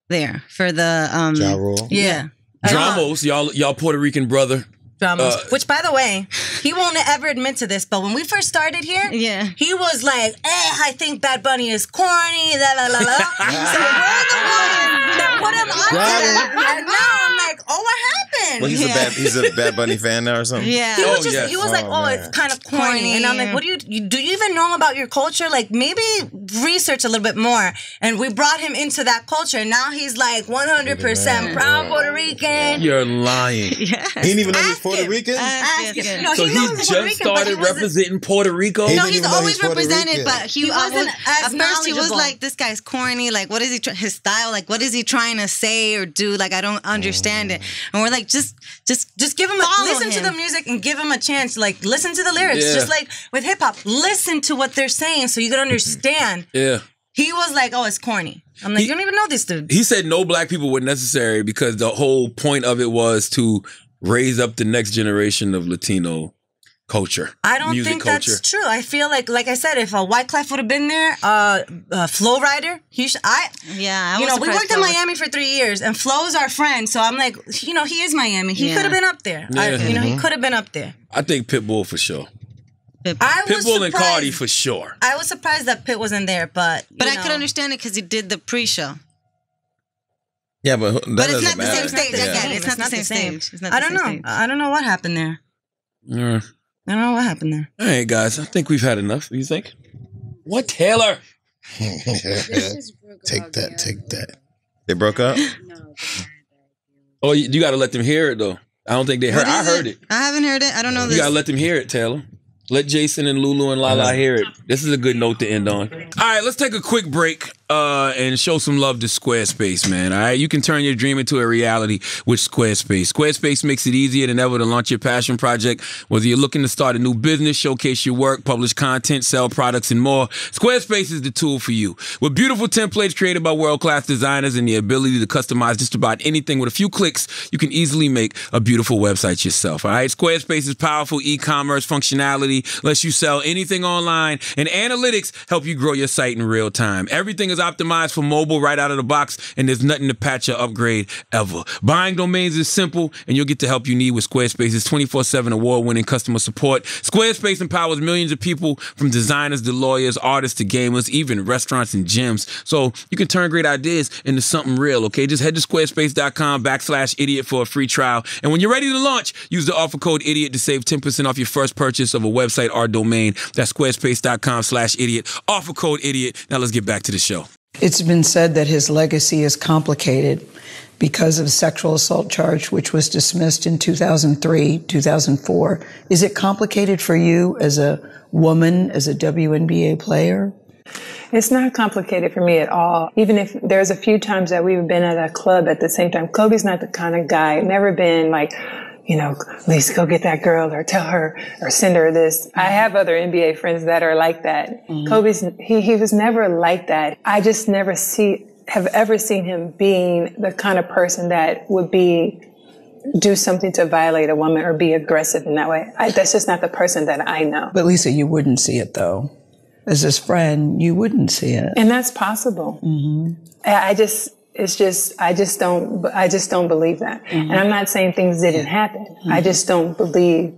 there for the um. Ja Rule. Yeah. Dramos, y'all, y'all Puerto Rican brother. Dramas. Uh, Which, by the way, he won't ever admit to this, but when we first started here, Yeah. he was like, "Eh, I think Bad Bunny is corny." La la la la. so we're the ones that put him on that, and now I'm like, "Oh, what happened?" Well, he's a bad. He's a Bad Bunny fan now or something. Yeah. He was Oh, just, yes. he was like, Oh, oh, man. it's kind of corny. Corny, And I'm like, what do you, you, do you even know about your culture? Like maybe research a little bit more. And we brought him into that culture. And now he's like 100% proud Puerto Rican. You're lying. He didn't even know he was Ask Puerto him. Rican. Ask Yes, him. No, So he he knows he's Puerto just Rican, but he started representing Puerto Rico. He No, he's always he's represented, Rican. but he, He was, wasn't as at first he was like, "This guy's corny. Like, what is he? Tr- his style? Like, what is he trying to say or do? Like, I don't understand it." Mm. And we're like, "Just, just, Just give him a Follow listen to the music and give him a chance. Like listen to the lyrics. Yeah. Just like with hip hop, listen to what they're saying so you can understand. Yeah. He was like, "Oh, it's corny." I'm like, He- "You don't even know this dude." He said no black people were necessary because the whole point of it was to raise up the next generation of Latino culture. I don't music think culture. that's true. I feel like, like I said, if a White Wyclef would have been there, uh, uh Flo Rida, he sh- I, yeah." I you was know, we worked in Miami for three years, and Flow's our friend, so I'm like, you know, he is Miami. He Yeah. could have been up there. I, Yeah. you know, he could have been up there. I think Pitbull for sure. I Pitbull and Cardi for sure. I was surprised that Pitt wasn't there, but But you I could understand it because he did the pre-show. Yeah, but who- that But it's doesn't not the same stage. I Yeah. get it. It's not the same stage. It's not I don't know. stage. I don't know what happened there. Yeah. I don't know what happened there. All right, guys. I think we've had enough. You think? What Taylor? take that, take that. They broke up. Oh, you, you got to let them hear it though. I don't think they heard. What I is heard it. I haven't heard it. I don't know You this. gotta let them hear it, Taylor. Let Jason and Lulu and Lala uh-huh. hear it. This is a good note to end on. All right, let's take a quick break uh, and show some love to Squarespace, man. All right, you can turn your dream into a reality with Squarespace. Squarespace makes it easier than ever to launch your passion project. Whether you're looking to start a new business, showcase your work, publish content, sell products, and more, Squarespace is the tool for you. With beautiful templates created by world-class designers and the ability to customize just about anything with a few clicks, you can easily make a beautiful website yourself. All right, Squarespace's powerful e-commerce functionality lets you sell anything online, and analytics help you grow your site in real time. Everything is optimized for mobile right out of the box, and there's nothing to patch or upgrade ever. Buying domains is simple, and you'll get the help you need with Squarespace's 24/7 award-winning customer support. Squarespace empowers millions of people, from designers to lawyers, artists to gamers, even restaurants and gyms. So you can turn great ideas into something real. Okay, just head to squarespace.com backslash idiot for a free trial, and when you're ready to launch, use the offer code idiot to save 10% off your first purchase of a website or domain. That's squarespace.com slash idiot. Offer code idiot. Now let's get back to the show. It's been said that his legacy is complicated because of a sexual assault charge, which was dismissed in 2003, 2004. Is it complicated for you as a woman, as a WNBA player? It's not complicated for me at all. Even if there's a few times that we've been at a club at the same time. Kobe's not the kind of guy, never been like, you know, Lisa, go get that girl or tell her or send her this. I have other NBA friends that are like that. Mm-hmm. Kobe's, he, he was never like that. I just never see, have ever seen him being the kind of person that would be do something to violate a woman or be aggressive in that way. I, that's just not the person that I know. But Lisa, you wouldn't see it though. As his friend, you wouldn't see it. And that's possible. Mm-hmm. I, I just, it's just, I just don't, I just don't believe that. And mm-hmm. I'm not saying things didn't happen. I mm-hmm. just don't believe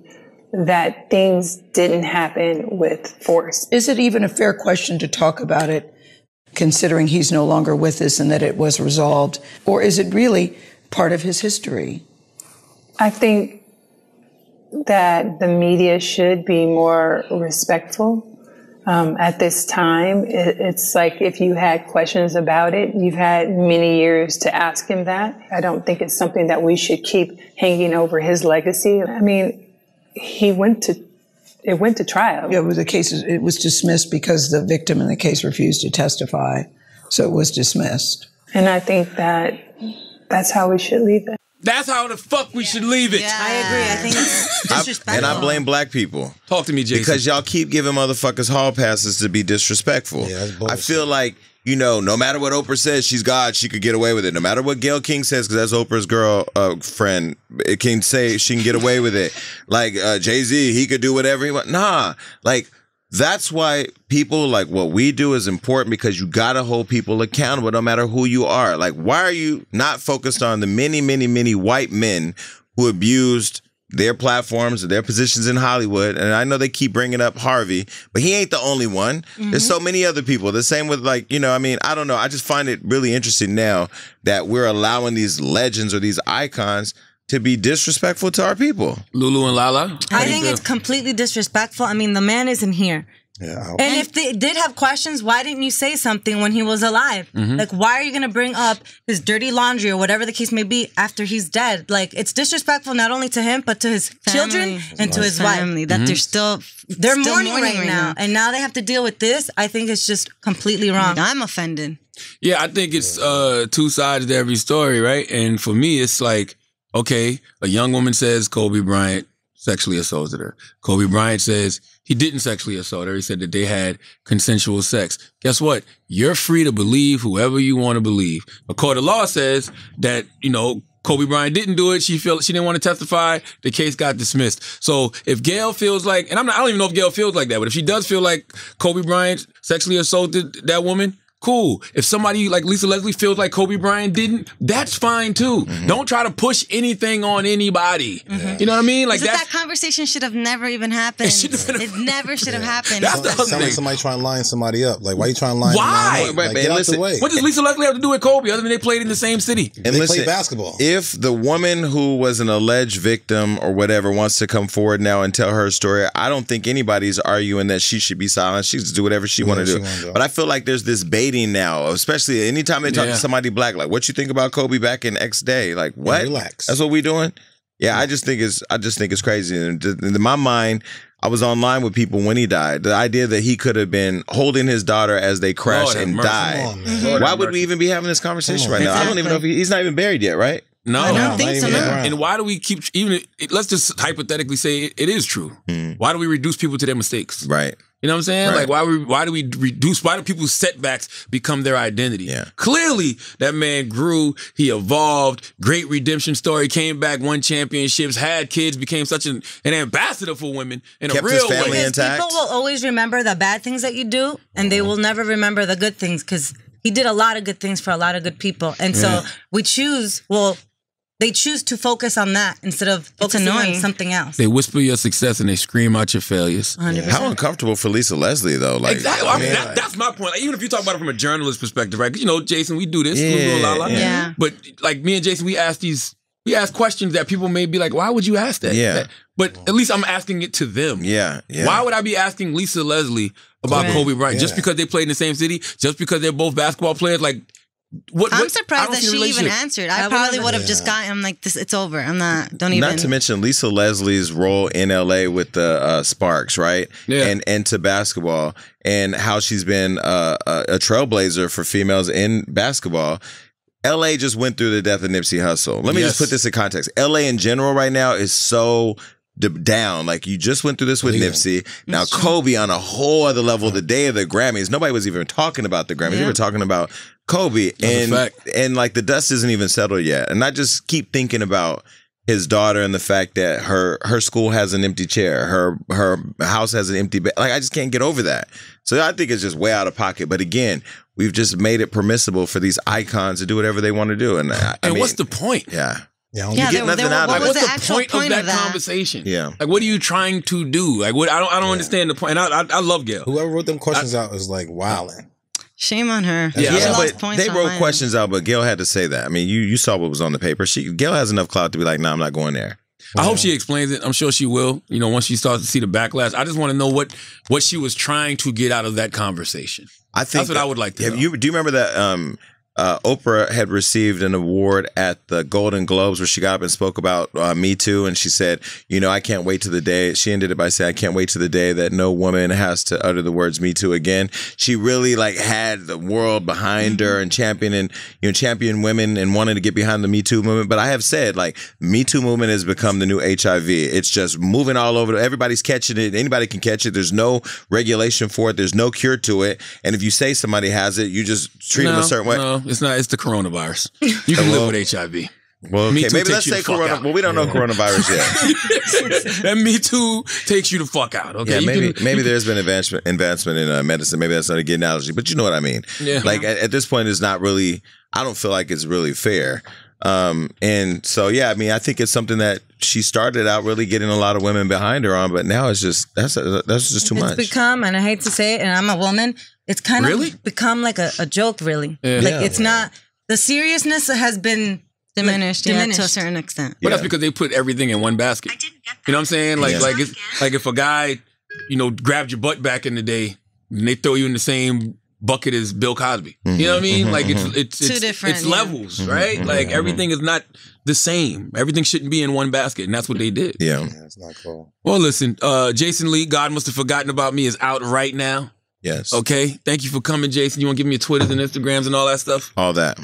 that things didn't happen with force. Is it even a fair question to talk about it, considering he's no longer with us and that it was resolved? Or is it really part of his history? I think that the media should be more respectful. Um, at this time, it, it's like if you had questions about it, you've had many years to ask him that. I don't think it's something that we should keep hanging over his legacy. I mean, he went to it went to trial. Yeah, the case. It was dismissed because the victim in the case refused to testify, so it was dismissed. And I think that that's how we should leave it. That's how the fuck we should leave it. I agree. I think it's I- disrespectful. and I blame black people. Talk to me, Jason. Because y'all keep giving motherfuckers hall passes to be disrespectful. I feel like, you know, no matter what Oprah says, she's God, she could get away with it. No matter what Gayle King says, because that's Oprah's girl uh, friend, it can say she can get away with it. Like uh, Jay Z, he could do whatever he wants. Nah, like that's why people like what we do is important because you gotta hold people accountable no matter who you are. Like, why are you not focused on the many, many, many white men who abused their platforms and their positions in Hollywood? And I know they keep bringing up Harvey, but he ain't the only one. There's mm-hmm. so many other people. The same with like, you know, I mean, I don't know. I just find it really interesting now that we're allowing these legends or these icons to be disrespectful to our people. Lulu and Lala. I think it's completely disrespectful. I mean, the man isn't here. Yeah. And if they did have questions, why didn't you say something when he was alive? Mm-hmm. Mhm. Like, why are you going to bring up his dirty laundry or whatever the case may be after he's dead? Like, it's disrespectful not only to him, but to his children and to his family, wife. that they're still they're still mourning, mourning right, right now. now. and now they have to deal with this. I think it's just completely wrong. I'm offended. Yeah, I think it's uh two sides to every story, right? And for me, it's like, okay, a young woman says Kobe Bryant sexually assaulted her. Kobe Bryant says he didn't sexually assault her. He said that they had consensual sex. Guess what? You're free to believe whoever you want to believe. A court of law says that, you know, Kobe Bryant didn't do it. She felt she didn't want to testify. The case got dismissed. So if Gayle feels like, and I'm not, I don't even know if Gayle feels like that, but if she does feel like Kobe Bryant sexually assaulted that woman, cool. If somebody like Lisa Leslie feels like Kobe Bryant didn't, that's fine too. Mm-hmm. Don't try to push anything on anybody. Mm-hmm. You know what I mean? Like Is it that's that conversation should have never even happened. It, never should have happened. That's the other Sound like thing. somebody trying to line somebody up. Like, why you trying to line Why? line up? Like, get out the way. What does Lisa Leslie have to do with Kobe other than they played in the same city? And listen, played basketball. If the woman who was an alleged victim or whatever wants to come forward now and tell her story, I don't think anybody's arguing that she should be silent. She should do whatever she want to Whatever do. she wanna do. But I feel like there's this baiting now, especially anytime they talk Yeah. to somebody black, like what you think about Kobe back in X day? Like what? relax. That's what we doing? Yeah, I just think it's I just think it's crazy. And in my mind, I was online with people when he died. The idea that he could have been holding his daughter as they crashed Lord and died. Come on. Mm-hmm. Lord Why have would mercy. we even be having this conversation right on. now? I don't even know if he, he's not even buried yet, right? No, I don't think so, no. And why do we keep even? Let's just hypothetically say it, it is true. Hmm. Why do we reduce people to their mistakes? Right. You know what I'm saying? Right. Like why we why do we reduce? Why do people's setbacks become their identity? Yeah. Clearly, that man grew. He evolved. Great redemption story. Came back, won championships, had kids, became such an, an ambassador for women in Kept a his real family way. Because people will always remember the bad things that you do, and they will never remember the good things because he did a lot of good things for a lot of good people. And Yeah. so mm-hmm. we choose, well, they choose to focus on that instead of focusing on something else. They whisper your success and they scream out your failures. 100%. How uncomfortable for Lisa Leslie though. Like exactly. I mean, yeah. that, that's my point. Like, even if you talk about it from a journalist perspective, right? 'Cause, you know, Jason, we do this. Yeah, we do la, la. yeah. But like me and Jason, we ask these, we ask questions that people may be like, "Why would you ask that?" Yeah. But at least I'm asking it to them. Yeah. yeah. Why would I be asking Lisa Leslie about Right. Kobe Bryant just because they played in the same city? Just because they're both basketball players? Like, what? I'm what- surprised don't that she even answered. I I probably would have just gotten. I'm like, this. It's over. I'm not. Don't even. Not to mention Lisa Leslie's role in LA with the uh, Sparks, right? Yeah. And and to basketball and how she's been uh, a, a trailblazer for females in basketball. LA just went through the death of Nipsey Hussle. Let me Yes. just put this in context. LA in general right now is so down. Like you just went through this with Nipsey. Now Kobe on a whole other level. The day of the Grammys, nobody was even talking about the Grammys. They were talking about Kobe, a and and like the dust isn't even settled yet. And I just keep thinking about his daughter and the fact that her her school has an empty chair, her her house has an empty bed. Like I just can't get over that. So I think it's just way out of pocket. But again, we've just made it permissible for these icons to do whatever they want to do. And I, I And mean, what's the point? Yeah. Yeah, you Yeah, get there- nothing there- out what of was it. What's the actual point, point of of that, that? conversation? Yeah. Like, what are you trying to do? Like, what? I don't. I don't understand the point. And I, I, I love Gayle. Whoever wrote them questions out is like wilding. Shame on her. Yeah, She Yeah, lost but points they wrote questions out, but Gayle had to say that. I mean, you you saw what was on the paper. She Gayle has enough clout to be like, no, I'm not going there. I hope she explains it. I'm sure she will. You know, once she starts to see the backlash. I just want to know what what she was trying to get out of that conversation. I think That's what I would like to Have know. you do you remember that um uh, Oprah had received an award at the Golden Globes where she got up and spoke about uh, Me Too, and she said, "You know, I can't wait to the day." She ended it by saying, "I can't wait to the day that no woman has to utter the words Me Too again." She really like had the world behind her and championing, you know, champion women and wanting to get behind the Me Too movement. But I have said, like, Me Too movement has become the new HIV. It's just moving all over. Everybody's catching it. Anybody can catch it. There's no regulation for it. There's no cure to it. And if you say somebody has it, you just treat them a certain way. No, it's not. It's the coronavirus. You can Well, live with HIV. Well, Me okay, Too maybe takes let's you say the corona. out. Well, we don't know coronavirus yet. and Me Too takes you the fuck out. Okay, yeah, You maybe can- maybe there's been advancement advancement in uh, medicine. Maybe that's not a good analogy, but you know what I mean. Yeah. Like at, at this point, it's not really. I don't feel like it's really fair. Um, and so yeah, I mean, I think it's something that she started out really getting a lot of women behind her on, but now it's just that's that's just too it's much. become, and I hate to say it, and I'm a woman. It's kind Really? of become like a, a joke, really. Yeah. Like Yeah. it's not the seriousness has been Diminished, like, yeah, diminished to a certain extent. But that's because they put everything in one basket. You know what I'm saying? Like, Yeah. like, it's, like if a guy, you know, grabbed your butt back in the day, and they throw you in the same bucket as Bill Cosby. You know what I mean? Mhm, Like it's mhm. it's it's, different, it's yeah. levels, Mhm, right? mhm, Like everything is not the same. Everything shouldn't be in one basket, and that's what they did. Yeah. That's not cool. Well, listen, uh, Jason Lee, God must have forgotten about me, is out right now. Yes. Okay, thank you for coming, Jason. You want to give me your Twitters and Instagrams and all that stuff? All that.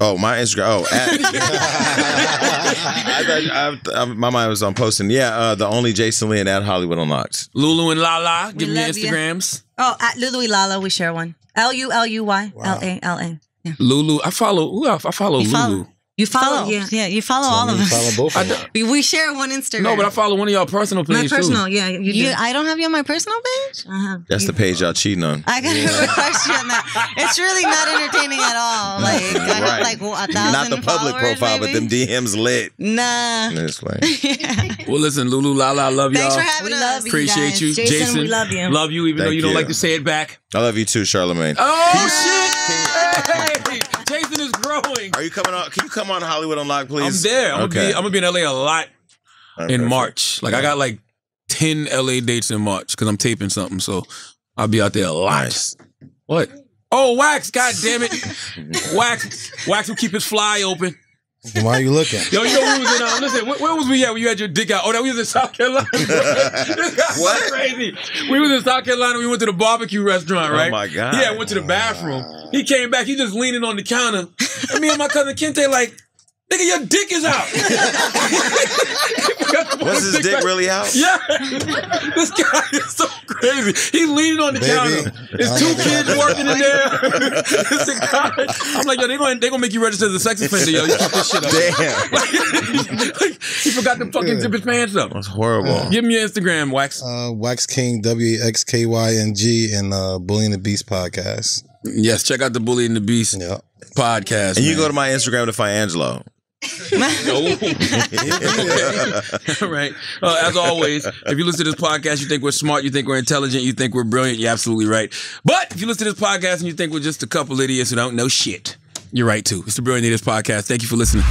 Oh, my Instagram. Oh, at, I, thought- I, I, my mind was on posting. Yeah, uh, the only Jason Lee and at Hollywood Unlocked. Lulu and Lala, give me your love you. Instagrams. Oh, at Lulu and Lala, we share one. L U L U Y L A L A. Lulu, I follow. Who else? I follow You Lulu. follow- You follow? Follow, Yeah. yeah, you follow all of You us. follow both of them. We, we share one Instagram. No, but I follow one of y'all personal My pages personal, too. yeah. You, You. I don't have you on my personal page. I have. That's the page y'all cheating on. I gotta request you on that. It's really not entertaining at all. Like I have like a thousand. Not the public followers, profile, but them maybe. DMs lit. Nah. This way. Well, listen, Lulu, Lala, I love y'all. Thanks for having We us. love you Appreciate guys. you, Jason, we love you. Love you, even though Thank you don't like to say it back. I love you too, Charlamagne. Oh shit! Hey, Jason is growing. Are you coming on? Can you come on Hollywood Unlocked, please? I'm please? there. I'm okay. gonna be. I'm gonna be in LA a lot Okay. in March. Like I got like ten LA dates in March because I'm taping something, so I'll be out there a lot. Nice. What? Oh, wax! God damn it! wax! Wax will keep his fly open. Why are you looking? Yo, you know we was in. Uh, listen, where, where was we at when you had your dick out? Oh, that we was in South Carolina. this What? crazy. We was in South Carolina. We went to the barbecue restaurant, right? Oh my God. Yeah, I went to the bathroom. He came back. He just leaning on the counter, and me and my cousin Kente like, nigga, your dick is out. Was his dick really out? Yeah, this guy is so crazy. He's leaning on the Baby, counter. There's two kids working in there. It's a guy. I'm like, yo, they gonna they gonna make you register as a sex offender, yo. You keep this shit up. Damn. Like, he forgot to fucking zip his pants up. That's horrible. Give me your Instagram, Wax. Uh, Wax King W X K Y N G, and uh, Bully and the Beast podcast. Yes, check out the Bully and the Beast Yeah. podcast. And you go to my Instagram to find Angelo. right. Uh, as always, if you listen to this podcast, you think we're smart, you think we're intelligent, you think we're brilliant, you're absolutely right. But if you listen to this podcast and you think we're just a couple idiots who don't know shit, you're right too. It's the Brilliant Idiots Podcast. Thank you for listening.